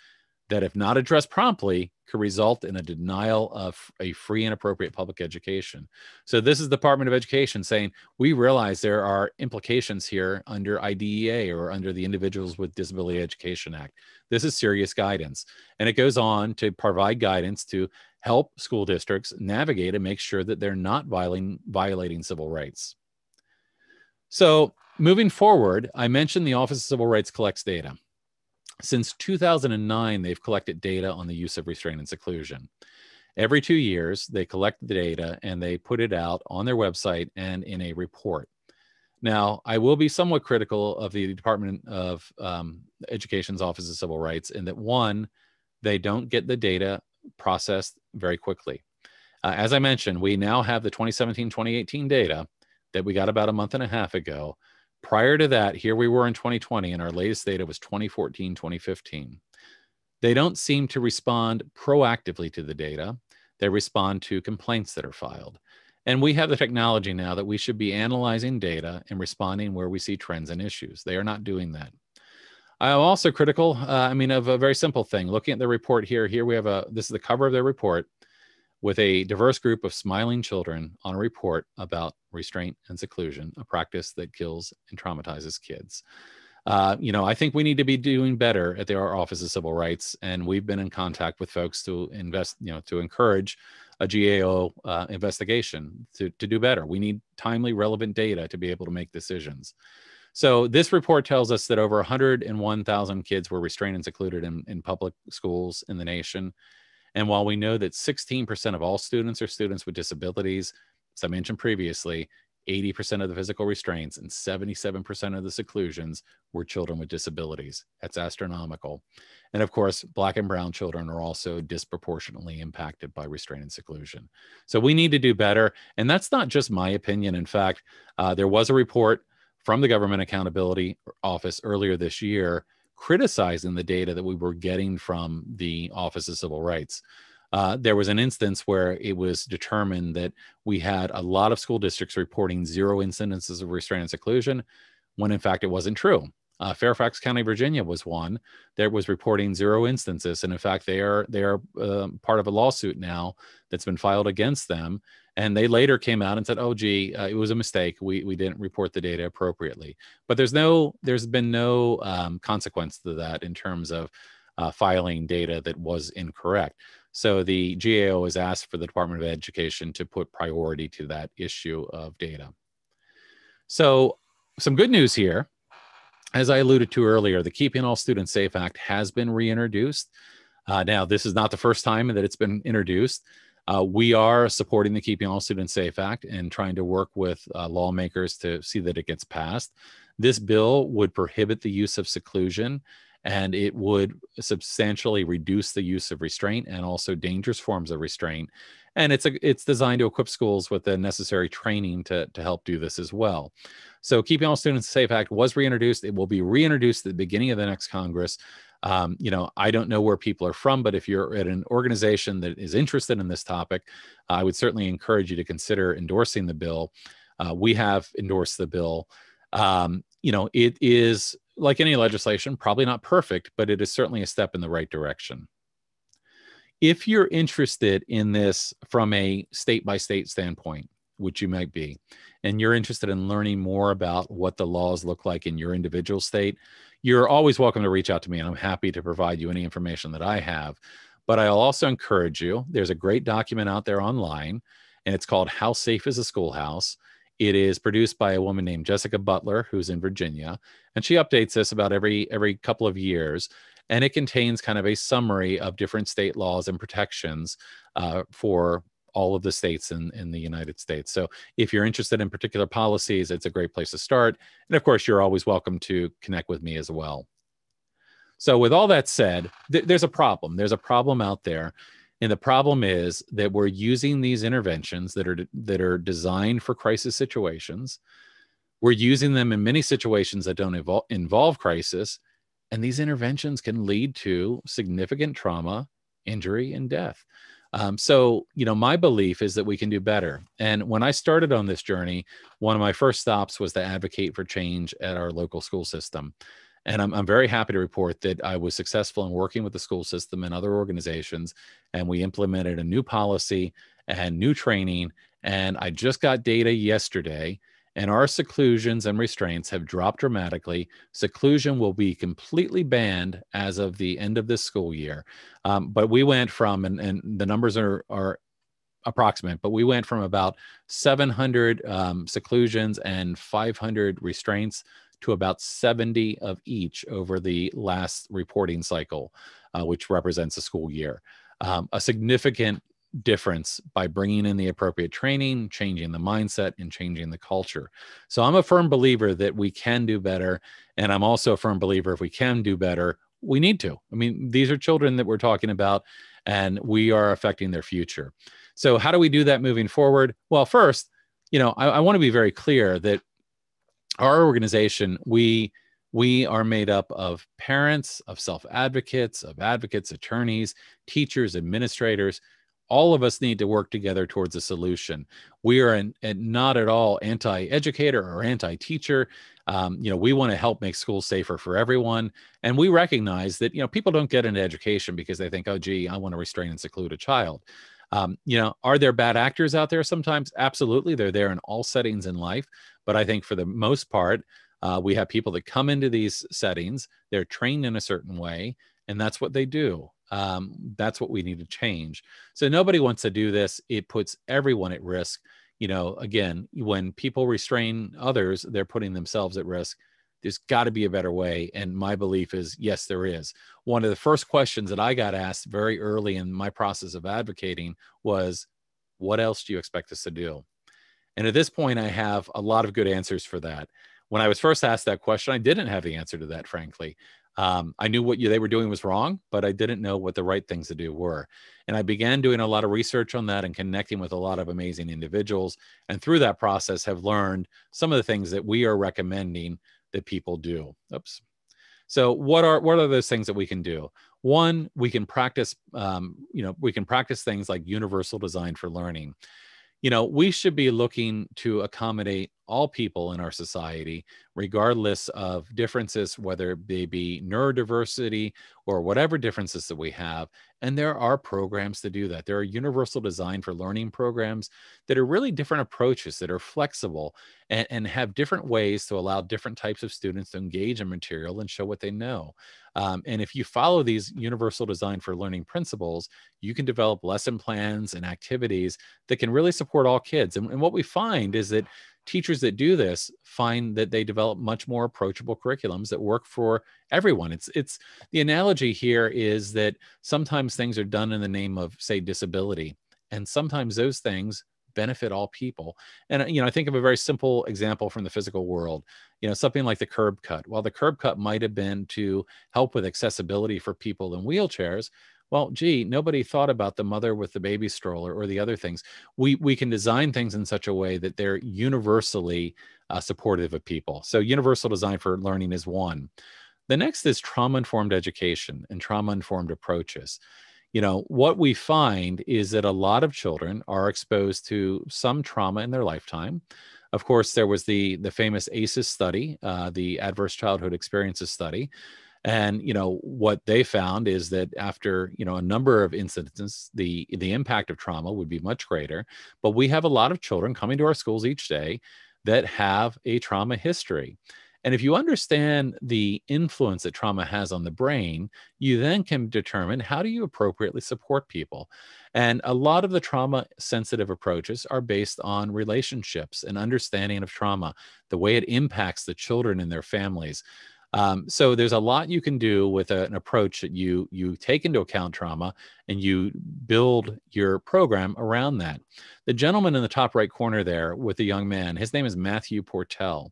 that, if not addressed promptly, could result in a denial of a free and appropriate public education. So, this is the Department of Education saying, we realize there are implications here under IDEA or under the Individuals with Disability Education Act. This is serious guidance. And it goes on to provide guidance to help school districts navigate and make sure that they're not violating, violating civil rights. So, moving forward, I mentioned the Office of Civil Rights collects data. Since 2009, they've collected data on the use of restraint and seclusion. Every two years, they collect the data and they put it out on their website and in a report. Now, I will be somewhat critical of the Department of um, Education's Office of Civil Rights in that one, they don't get the data processed very quickly. Uh, as I mentioned, we now have the 2017 2018 data that we got about a month and a half ago. Prior to that, here we were in 2020, and our latest data was 2014, 2015. They don't seem to respond proactively to the data. They respond to complaints that are filed. And we have the technology now that we should be analyzing data and responding where we see trends and issues. They are not doing that. I'm also critical, uh, I mean, of a very simple thing. Looking at the report here, here we have a, this is the cover of their report with a diverse group of smiling children on a report about restraint and seclusion, a practice that kills and traumatizes kids. Uh, you know, I think we need to be doing better at the Office of Civil Rights, and we've been in contact with folks to invest, you know, to encourage a GAO uh, investigation to, to do better. We need timely, relevant data to be able to make decisions. So this report tells us that over 101,000 kids were restrained and secluded in, in public schools in the nation. And while we know that 16% of all students are students with disabilities, as I mentioned previously, 80% of the physical restraints and 77% of the seclusions were children with disabilities. That's astronomical. And of course, Black and Brown children are also disproportionately impacted by restraint and seclusion. So we need to do better. And that's not just my opinion. In fact, uh, there was a report from the Government Accountability Office earlier this year criticizing the data that we were getting from the Office of Civil Rights. Uh, there was an instance where it was determined that we had a lot of school districts reporting zero incidences of restraint and seclusion, when in fact it wasn't true. Uh, Fairfax County, Virginia, was one that was reporting zero instances, and in fact, they are they are uh, part of a lawsuit now that's been filed against them and they later came out and said oh gee uh, it was a mistake. We, we didn't report the data appropriately. But there's no there's been no um, consequence to that in terms of uh, filing data that was incorrect. So the gao has asked for the department of education to put priority to that issue of data. So some good news here. As i alluded to earlier the keeping all students safe act has been reintroduced. Uh, now this is not the first time that it's been introduced uh, we are supporting the Keeping All Students Safe Act and trying to work with uh, lawmakers to see that it gets passed. This bill would prohibit the use of seclusion and it would substantially reduce the use of restraint and also dangerous forms of restraint. And it's a it's designed to equip schools with the necessary training to to help do this as well. So keeping all students safe act was reintroduced. It will be reintroduced at the beginning of the next congress um, you know i don't know where people are from but if you're at an organization that is interested in this topic i would certainly encourage you to consider endorsing the bill. Uh, we have endorsed the bill. Um, you know it is like any legislation probably not perfect but it is certainly a step in the right direction. If you're interested in this from a state by state standpoint, which you might be, and you're interested in learning more about what the laws look like in your individual state, you're always welcome to reach out to me and I'm happy to provide you any information that I have. But I'll also encourage you, there's a great document out there online, and it's called How Safe is a Schoolhouse? It is produced by a woman named Jessica Butler, who's in Virginia, and she updates this about every every couple of years and it contains kind of a summary of different state laws and protections uh, for all of the states in, in the United States. So if you're interested in particular policies, it's a great place to start. And of course, you're always welcome to connect with me as well. So with all that said, th there's a problem. There's a problem out there. And the problem is that we're using these interventions that are that are designed for crisis situations. We're using them in many situations that don't involve, involve crisis and these interventions can lead to significant trauma, injury, and death. Um, so, you know, my belief is that we can do better. And when I started on this journey, one of my first stops was to advocate for change at our local school system. And I'm, I'm very happy to report that I was successful in working with the school system and other organizations. And we implemented a new policy and new training. And I just got data yesterday and our seclusions and restraints have dropped dramatically. Seclusion will be completely banned as of the end of this school year. Um, but we went from, and, and the numbers are, are approximate, but we went from about 700 um, seclusions and 500 restraints to about 70 of each over the last reporting cycle, uh, which represents a school year. Um, a significant difference by bringing in the appropriate training, changing the mindset, and changing the culture. So I'm a firm believer that we can do better. And I'm also a firm believer if we can do better, we need to. I mean, these are children that we're talking about, and we are affecting their future. So, how do we do that moving forward? Well, first, you know, I, I want to be very clear that our organization, we we are made up of parents, of self advocates, of advocates, attorneys, teachers, administrators all of us need to work together towards a solution. We are not at all anti-educator or anti-teacher. Um, you know, we want to help make schools safer for everyone, and we recognize that you know people don't get an education because they think, oh, gee, I want to restrain and seclude a child. Um, you know, are there bad actors out there sometimes? Absolutely, they're there in all settings in life. But I think for the most part, uh, we have people that come into these settings. They're trained in a certain way, and that's what they do um, that's what we need to change. So nobody wants to do this. It puts everyone at risk. You know again when people restrain others they're putting themselves at risk. There's got to be a better way and my belief is yes there is. One of the first questions that i got asked very early in my process of advocating was what else do you expect us to do? And at this point i have a lot of good answers for that. When i was first asked that question i didn't have the answer to that frankly um, I knew what you, they were doing was wrong, but I didn't know what the right things to do were. And I began doing a lot of research on that and connecting with a lot of amazing individuals. And through that process, have learned some of the things that we are recommending that people do. Oops. So what are what are those things that we can do? One, we can practice. Um, you know, we can practice things like universal design for learning. You know, we should be looking to accommodate all people in our society, regardless of differences, whether they be neurodiversity or whatever differences that we have. And there are programs to do that. There are universal design for learning programs that are really different approaches that are flexible and, and have different ways to allow different types of students to engage in material and show what they know. Um, and if you follow these universal design for learning principles, you can develop lesson plans and activities that can really support all kids. And, and what we find is that teachers that do this find that they develop much more approachable curriculums that work for everyone it's it's the analogy here is that sometimes things are done in the name of say disability and sometimes those things benefit all people. And you know, I think of a very simple example from the physical world. You know, something like the curb cut. While the curb cut might have been to help with accessibility for people in wheelchairs, well, gee, nobody thought about the mother with the baby stroller or the other things. We we can design things in such a way that they're universally uh, supportive of people. So universal design for learning is one. The next is trauma informed education and trauma informed approaches. You know, what we find is that a lot of children are exposed to some trauma in their lifetime. Of course, there was the the famous ACEs study, uh, the Adverse Childhood Experiences study, and you know what they found is that after you know a number of incidents the the impact of trauma would be much greater. But we have a lot of children coming to our schools each day that have a trauma history and if you understand the influence that trauma has on the brain, you then can determine how do you appropriately support people. And a lot of the trauma sensitive approaches are based on relationships and understanding of trauma, the way it impacts the children and their families. Um, so there's a lot you can do with a, an approach that you you take into account trauma and you build your program around that. The gentleman in the top right corner there with the young man, his name is Matthew Portell.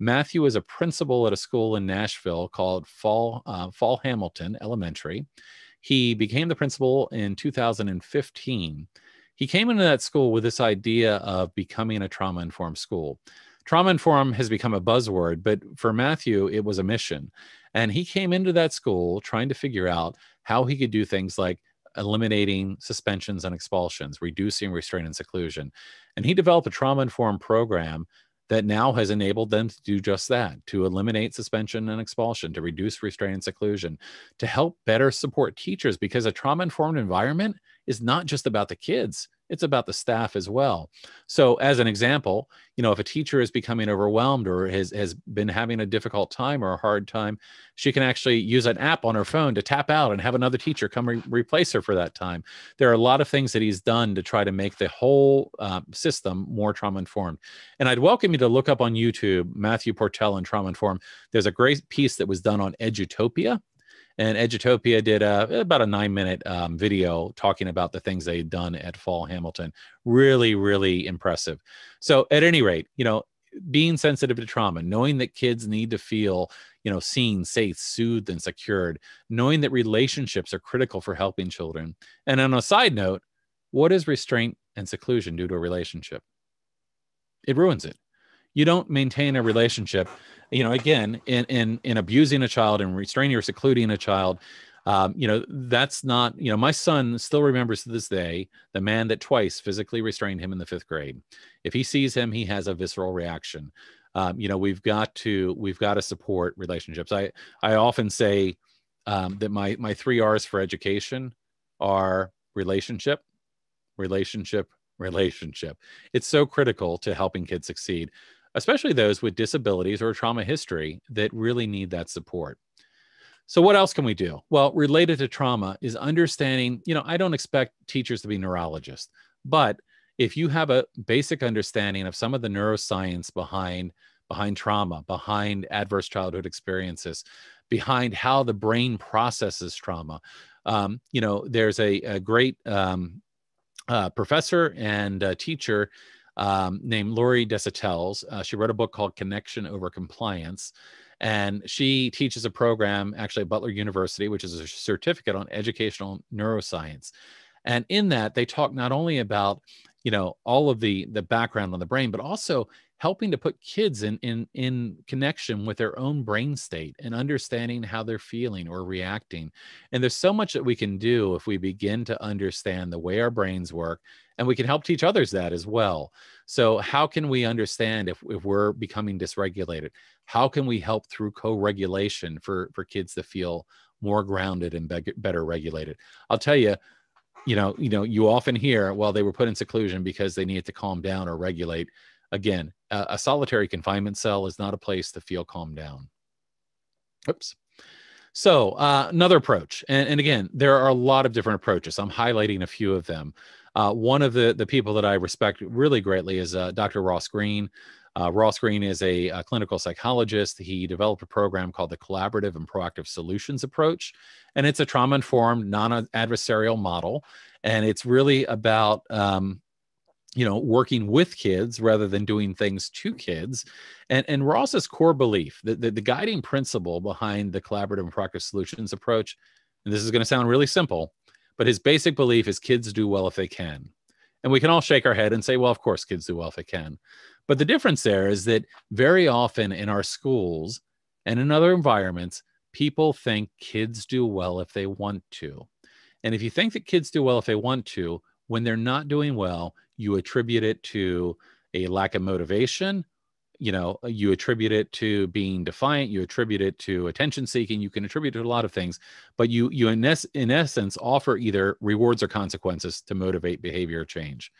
Matthew is a principal at a school in Nashville called Fall uh, Fall Hamilton Elementary. He became the principal in 2015. He came into that school with this idea of becoming a trauma informed school trauma informed has become a buzzword, but for Matthew, it was a mission. And he came into that school trying to figure out how he could do things like eliminating suspensions and expulsions, reducing restraint and seclusion. And he developed a trauma informed program that now has enabled them to do just that to eliminate suspension and expulsion, to reduce restraint and seclusion, to help better support teachers because a trauma informed environment is not just about the kids it's about the staff as well. So as an example you know if a teacher is becoming overwhelmed or has, has been having a difficult time or a hard time she can actually use an app on her phone to tap out and have another teacher come re- replace her for that time. There are a lot of things that he's done to try to make the whole uh, system more trauma informed and i'd welcome you to look up on youtube matthew portell and trauma informed there's a great piece that was done on edutopia and Edutopia did a, about a nine minute um, video talking about the things they had done at Fall Hamilton. Really, really impressive. So, at any rate, you know, being sensitive to trauma, knowing that kids need to feel, you know, seen, safe, soothed, and secured, knowing that relationships are critical for helping children. And on a side note, what does restraint and seclusion do to a relationship? It ruins it. You don't maintain a relationship you know again in in in abusing a child and restraining or secluding a child um, you know that's not you know my son still remembers to this day the man that twice physically restrained him in the fifth grade. If he sees him he has a visceral reaction. Um, you know we've got to we've got to support relationships. I i often say um, that my my three r's for education are relationship relationship relationship. It's so critical to helping kids succeed especially those with disabilities or trauma history that really need that support. So, what else can we do? Well, related to trauma is understanding, you know, I don't expect teachers to be neurologists, but if you have a basic understanding of some of the neuroscience behind behind trauma, behind adverse childhood experiences, behind how the brain processes trauma, um, you know, there's a, a great um, uh, professor and teacher um, named Lori Desautels. Uh, she wrote a book called Connection Over Compliance. And she teaches a program actually at Butler University, which is a certificate on educational neuroscience. And in that, they talk not only about, you know, all of the the background on the brain, but also helping to put kids in in in connection with their own brain state and understanding how they're feeling or reacting and there's so much that we can do if we begin to understand the way our brains work and we can help teach others that as well. So how can we understand if, if we're becoming dysregulated? How can we help through co-regulation for for kids to feel more grounded and be- better regulated? I'll tell you you know you know you often hear well they were put in seclusion because they needed to calm down or regulate. Again a, a solitary confinement cell is not a place to feel calm down. Oops. So uh, another approach and, and again there are a lot of different approaches. I'm highlighting a few of them uh, one of the, the people that I respect really greatly is uh, Dr. Ross Greene. Uh, Ross Greene is a, a, clinical psychologist. He developed a program called the Collaborative and Proactive Solutions Approach, and it's a trauma informed, non adversarial model. And it's really about um, you know working with kids rather than doing things to kids and and ross's core belief that the, the guiding principle behind the collaborative and proactive solutions approach and this is going to sound really simple but his basic belief is kids do well if they can. And we can all shake our head and say well of course kids do well if they can. But the difference there is that very often in our schools and in other environments people think kids do well if they want to. And if you think that kids do well if they want to when they're not doing well you attribute it to a lack of motivation you know uh, you attribute it to being defiant you attribute it to attention seeking you can attribute it to a lot of things but you you in, es- in essence offer either rewards or consequences to motivate behavior change.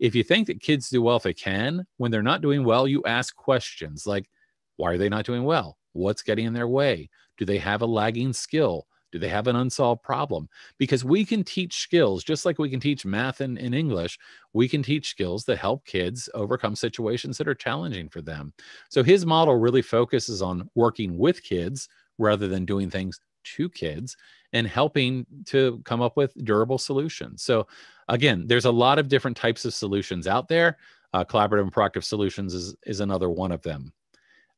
If you think that kids do well if they can when they're not doing well you ask questions like why are they not doing well? What's getting in their way? Do they have a lagging skill do they have an unsolved problem? Because we can teach skills, just like we can teach math and, English, we can teach skills that help kids overcome situations that are challenging for them. So his model really focuses on working with kids rather than doing things to kids and helping to come up with durable solutions. So again, there's a lot of different types of solutions out there. Uh, collaborative and proactive solutions is, is another one of them.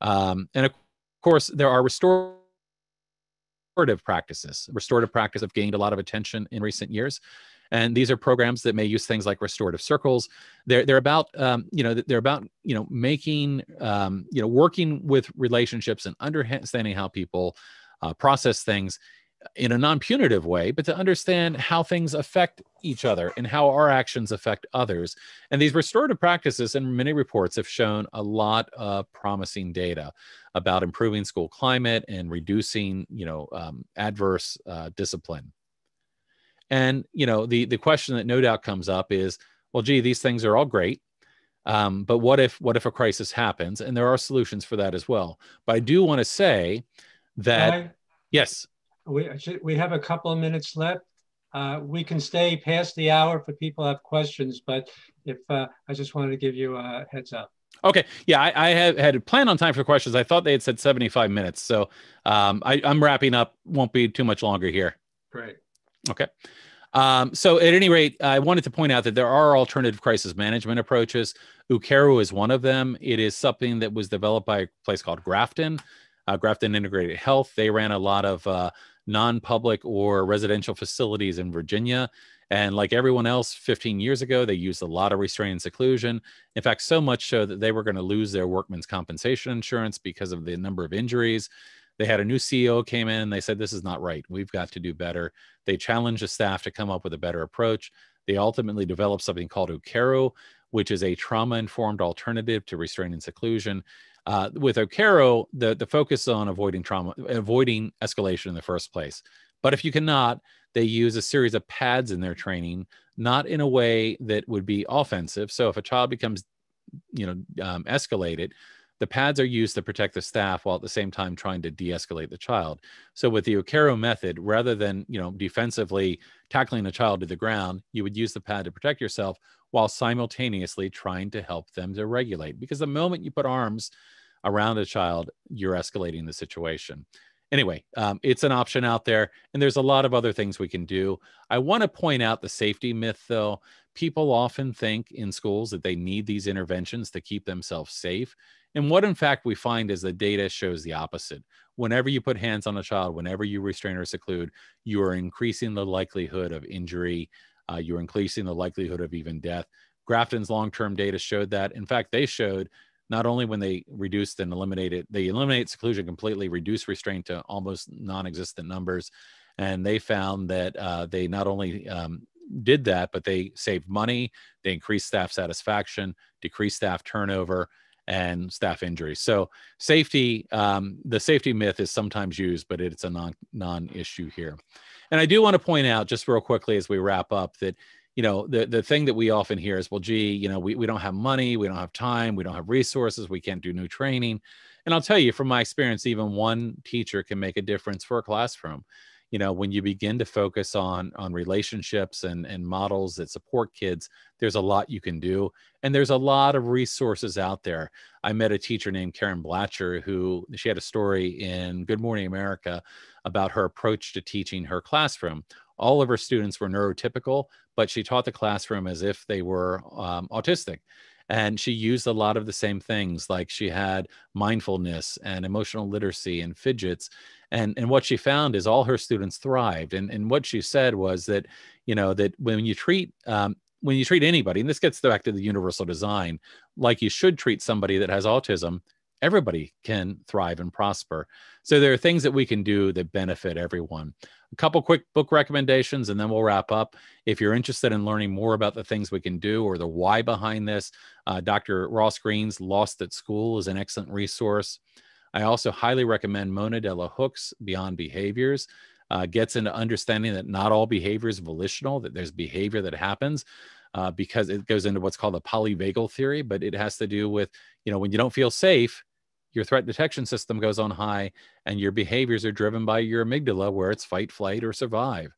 Um, and of course, there are restorative restorative practices. Restorative practice have gained a lot of attention in recent years. And these are programs that may use things like restorative circles. They're, they're about, um, you know, they're about, you know, making, um, you know, working with relationships and understanding how people uh, process things in a non-punitive way but to understand how things affect each other and how our actions affect others. And these restorative practices and many reports have shown a lot of promising data about improving school climate and reducing you know um, adverse uh, discipline. And you know the the question that no doubt comes up is well gee these things are all great um, but what if what if a crisis happens? And there are solutions for that as well. But i do want to say that I, yes we, we have a couple of minutes left. Uh, we can stay past the hour if people have questions, but if uh, I just wanted to give you a heads up. Okay. Yeah, I, I had, had planned on time for questions. I thought they had said 75 minutes. So um, I, I'm wrapping up. Won't be too much longer here. Great. Okay. Um, so at any rate, I wanted to point out that there are alternative crisis management approaches. Ukeru is one of them. It is something that was developed by a place called Grafton, uh, Grafton Integrated Health. They ran a lot of uh, non-public or residential facilities in Virginia. And like everyone else 15 years ago, they used a lot of restraint and seclusion. In fact, so much so that they were going to lose their workman's compensation insurance because of the number of injuries. They had a new CEO came in and they said, this is not right. We've got to do better. They challenged the staff to come up with a better approach. They ultimately developed something called Ukeru, which is a trauma-informed alternative to restraint and seclusion. Uh, with Ukeru, the, the focus on avoiding trauma, avoiding escalation in the first place. But if you cannot, they use a series of pads in their training, not in a way that would be offensive. So if a child becomes, you know, um, escalated, the pads are used to protect the staff while at the same time trying to de-escalate the child. So with the Ukeru method, rather than you know defensively tackling the child to the ground, you would use the pad to protect yourself while simultaneously trying to help them to regulate. Because the moment you put arms around a child, you're escalating the situation. Anyway, um, it's an option out there, and there's a lot of other things we can do. I want to point out the safety myth, though. People often think in schools that they need these interventions to keep themselves safe. And what, in fact, we find is the data shows the opposite. Whenever you put hands on a child, whenever you restrain or seclude, you are increasing the likelihood of injury, uh, you're increasing the likelihood of even death. Grafton's long term data showed that. In fact, they showed not only when they reduced and eliminated, they eliminate seclusion completely, reduce restraint to almost non-existent numbers, and they found that uh, they not only um, did that, but they saved money, they increased staff satisfaction, decreased staff turnover, and staff injuries. So safety, um, the safety myth is sometimes used, but it's a non non issue here. And I do want to point out just real quickly as we wrap up that you know the the thing that we often hear is well gee you know we, we don't have money we don't have time we don't have resources we can't do new training. And i'll tell you from my experience even one teacher can make a difference for a classroom. You know when you begin to focus on on relationships and and models that support kids there's a lot you can do and there's a lot of resources out there. I met a teacher named karen blatcher who she had a story in good morning america about her approach to teaching her classroom. All of her students were neurotypical but she taught the classroom as if they were um, autistic. And she used a lot of the same things, like she had mindfulness and emotional literacy and fidgets. And, and what she found is all her students thrived. And, and what she said was that, you know, that when you treat um, when you treat anybody, and this gets back to the universal design, like you should treat somebody that has autism, everybody can thrive and prosper. So there are things that we can do that benefit everyone. A couple quick book recommendations, and then we'll wrap up. If you're interested in learning more about the things we can do or the why behind this, uh, Dr. Ross Greene's Lost at School is an excellent resource. I also highly recommend Mona Delahooke's Beyond Behaviors. Uh, gets into understanding that not all behavior is volitional, that there's behavior that happens. Uh, because it goes into what's called the polyvagal theory, but it has to do with, you know, when you don't feel safe, your threat detection system goes on high and your behaviors are driven by your amygdala where it's fight, flight, or survive.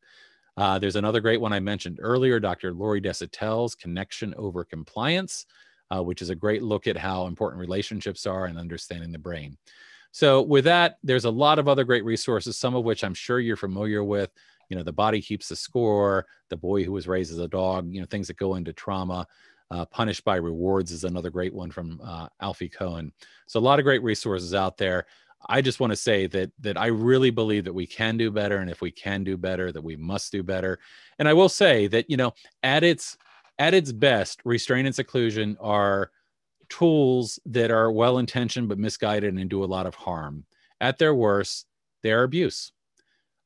Uh, there's another great one I mentioned earlier, Dr. Lori Desautels' Connection Over Compliance, uh, which is a great look at how important relationships are and understanding the brain. So with that, there's a lot of other great resources, some of which I'm sure you're familiar with. You know, the body keeps the score, the boy who was raised as a dog, you know, things that go into trauma. Uh, Punished by Rewards is another great one from uh, Alfie Kohn So a lot of great resources out there. I just want to say that that I really believe that we can do better, and if we can do better, that we must do better. And I will say that you know, at its at its best, restraint and seclusion are tools that are well intentioned but misguided and do a lot of harm. At their worst, they're abuse.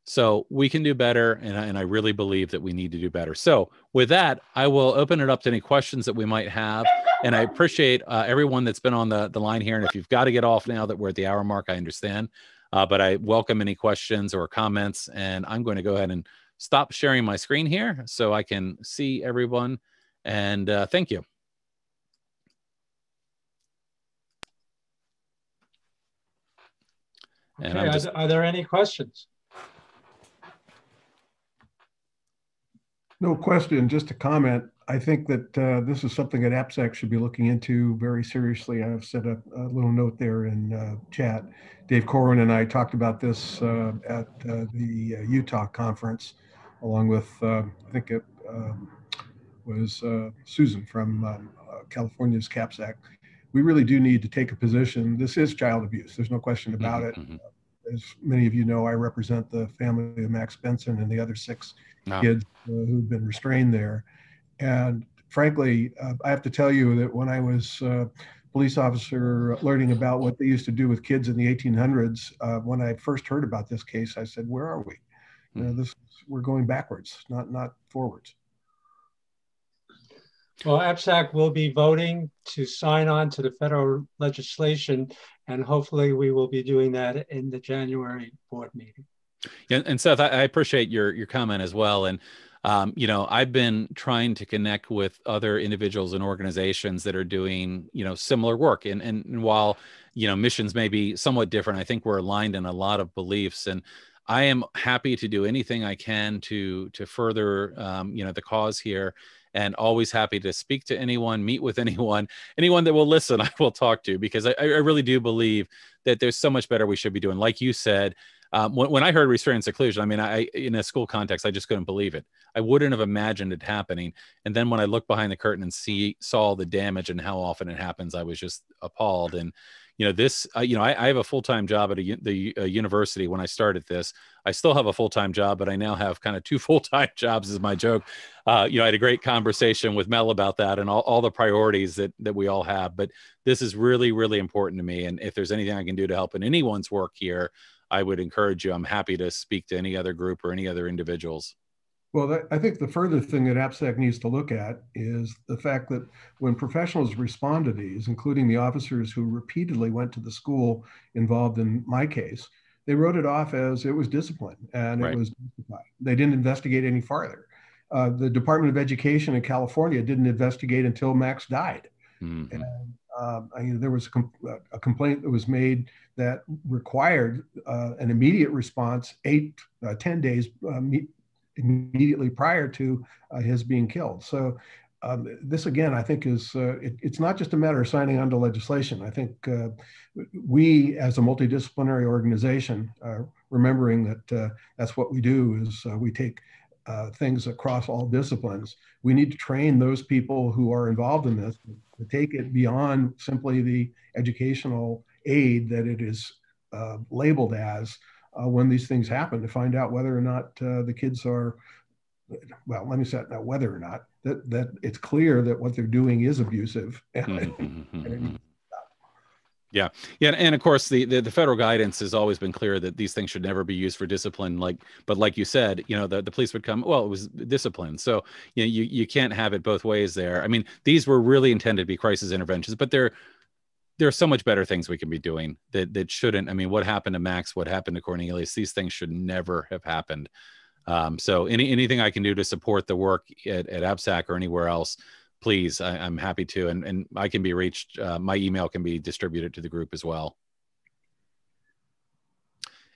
So we can do better, and I, and I really believe that we need to do better. So with that, I will open it up to any questions that we might have, and I appreciate uh, everyone that's been on the the line here. And if you've got to get off now that we're at the hour mark, I understand, uh, but I welcome any questions or comments. And I'm going to go ahead and stop sharing my screen here so I can see everyone. And uh, thank you. Okay, just... are, are there any questions? No question, just a comment. I think that uh, this is something that APSAC should be looking into very seriously. I've set a, a little note there in uh, chat. Dave Corwin and I talked about this uh, at uh, the uh, Utah conference, along with, uh, I think it um, was Susan from um, California's CAPSAC. We really do need to take a position. This is child abuse. There's no question about mm-hmm. it. As many of you know, I represent the family of Max Benson and the other six no. kids uh, who've been restrained there. And frankly, uh, I have to tell you that when I was a police officer learning about what they used to do with kids in the 1800s, uh, when I first heard about this case, I said, "Where are we? Mm. You know, hmm. this we're going backwards, not not forwards." Well, APSAC will be voting to sign on to the federal legislation, and hopefully we will be doing that in the January board meeting. Yeah, and Seth, I, I appreciate your your comment as well. And um, you know, I've been trying to connect with other individuals and organizations that are doing you know similar work. And and, and while you know missions may be somewhat different, I think we're aligned in a lot of beliefs. And I am happy to do anything I can to to further um, you know the cause here and always happy to speak to anyone, meet with anyone, anyone that will listen, I will talk to because I, I really do believe that there's so much better we should be doing. Like you said, um, when, when, I heard restraint and seclusion, I mean, I in a school context, I just couldn't believe it. I wouldn't have imagined it happening. And then when I looked behind the curtain and see saw the damage and how often it happens, I was just appalled. And you know, this, uh, you know, I, I, have a full time job at a, the a university. When I started this, I still have a full time job, but I now have kind of two full time jobs. Is my joke. Uh, you know, I had a great conversation with Mel about that and all, all the priorities that that we all have. But this is really, really important to me. And if there's anything I can do to help in anyone's work here, I would encourage you. I'm happy to speak to any other group or any other individuals. Well, that, I think the further thing that APSAC needs to look at is the fact that when professionals respond to these, including the officers who repeatedly went to the school involved in my case, they wrote it off as it was discipline and right. it was justified. They didn't investigate any farther. Uh, the Department of Education in California didn't investigate until Max died. Mm-hmm. And um, I mean, there was a, com- a, complaint that was made that required uh, an immediate response, eight, uh, 10 days uh, immediately prior to uh, his being killed. So um, this again, I think is uh, it, it's not just a matter of signing on to legislation. I think uh, we, as a multidisciplinary organization, remembering that that's what we do, is we take uh, things across all disciplines. We need to train those people who are involved in this to take it beyond simply the educational aid that it is uh, labeled as uh, when these things happen to find out whether or not uh, the kids are, well, let me say not whether or not, that, that it's clear that what they're doing is abusive. Mm-hmm, mm-hmm, mm-hmm. Yeah, yeah, and of course the, the, the federal guidance has always been clear that these things should never be used for discipline. Like, but like you said, you know, the, the police would come. Well, it was discipline, so you know, you you can't have it both ways there. I mean, these were really intended to be crisis interventions, but they're there are so much better things we can be doing that that shouldn't. I mean, what happened to Max? What happened to Cornelius? These things should never have happened. Um, so any anything I can do to support the work at, at APSAC or anywhere else please, I, am happy to. And, and I can be reached, uh, my email can be distributed to the group as well.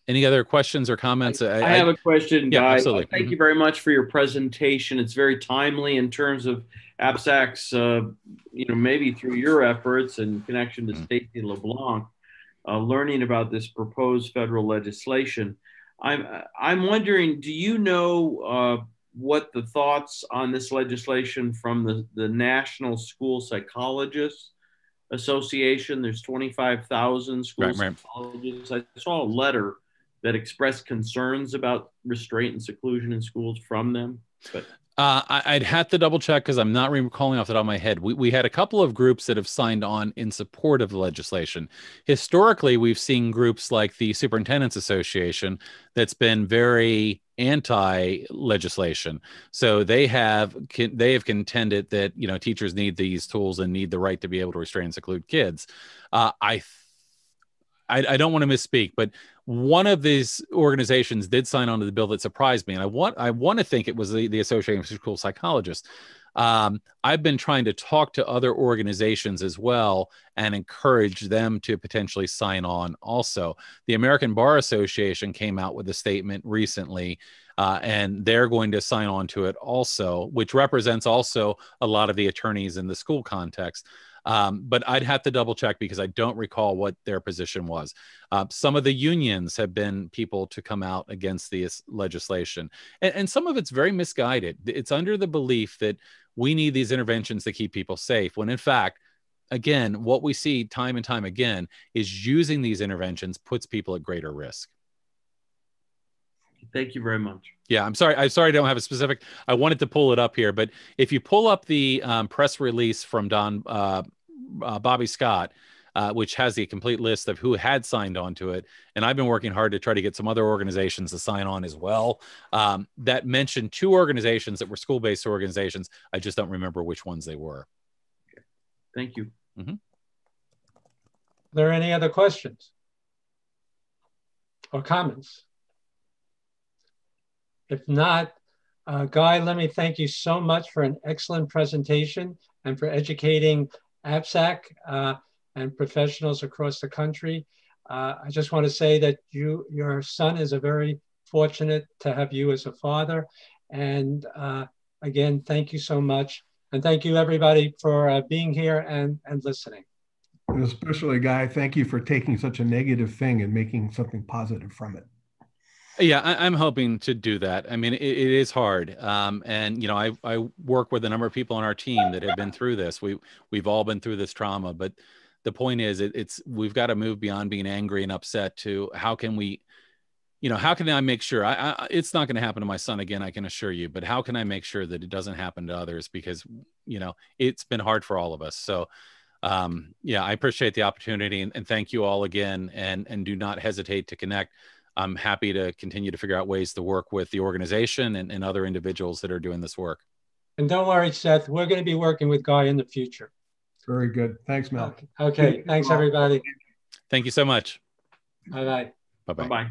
Any other questions or comments? I, I have a question, yeah, guys. Absolutely. Thank mm-hmm. you very much for your presentation. It's very timely in terms of APSAC's, uh, you know, maybe through your efforts and connection to mm-hmm. Stacy LeBlanc, uh, learning about this proposed federal legislation. I'm I'm wondering, do you know uh, what the thoughts on this legislation from the, the National School Psychologists Association. There's 25,000 school right, right. psychologists. I saw a letter that expressed concerns about restraint and seclusion in schools from them. But uh, I, would have to double check because I'm not recalling off the top of my head. We, we had a couple of groups that have signed on in support of the legislation. Historically, we've seen groups like the Superintendents Association that's been very anti-legislation. So they have they have contended that you know teachers need these tools and need the right to be able to restrain and seclude kids. Uh, I I, I don't want to misspeak, but one of these organizations did sign on to the bill that surprised me, and I want I want to think it was the, the Association of School Psychologists. Um, I've been trying to talk to other organizations as well and encourage them to potentially sign on. Also, the American Bar Association came out with a statement recently. Uh, and they're going to sign on to it also, which represents also a lot of the attorneys in the school context. Um, but I'd have to double check because I don't recall what their position was. Uh, some of the unions have been people to come out against this legislation, and, and some of it's very misguided. It's under the belief that we need these interventions to keep people safe, when in fact, again, what we see time and time again is using these interventions puts people at greater risk. Thank you very much. Yeah, I'm sorry. I'm sorry I don't have a specific. I wanted to pull it up here, but if you pull up the um, press release from Don uh, uh, Bobby Scott, uh, which has the complete list of who had signed on to it. And I've been working hard to try to get some other organizations to sign on as well. Um, that mentioned two organizations that were school based organizations. I just don't remember which ones they were. Okay. Thank you. Mm-hmm. Are there any other questions or comments? If not, uh, Guy, let me thank you so much for an excellent presentation and for educating APSAC uh, and professionals across the country. Uh, I just want to say that you, your son is a very fortunate to have you as a father. And uh, again, thank you so much. And thank you everybody for being here and, and listening. And especially, Guy, thank you for taking such a negative thing and making something positive from it. Yeah, I, am hoping to do that. I mean, it, it is hard, um, and you know, I I work with a number of people on our team that have been through this. We we've all been through this trauma, but the point is, it, it's we've got to move beyond being angry and upset to how can we, you know, how can I make sure I, I it's not going to happen to my son again? I can assure you, but how can I make sure that it doesn't happen to others? Because you know, it's been hard for all of us. So um, yeah, I appreciate the opportunity and, and, thank you all again. And and do not hesitate to connect. I'm happy to continue to figure out ways to work with the organization and, and other individuals that are doing this work. And don't worry, Seth, we're going to be working with Guy in the future. Very good. Thanks, Mel. Okay. okay. Thanks, everybody. Thank you so much. Bye bye. Bye bye. Bye bye.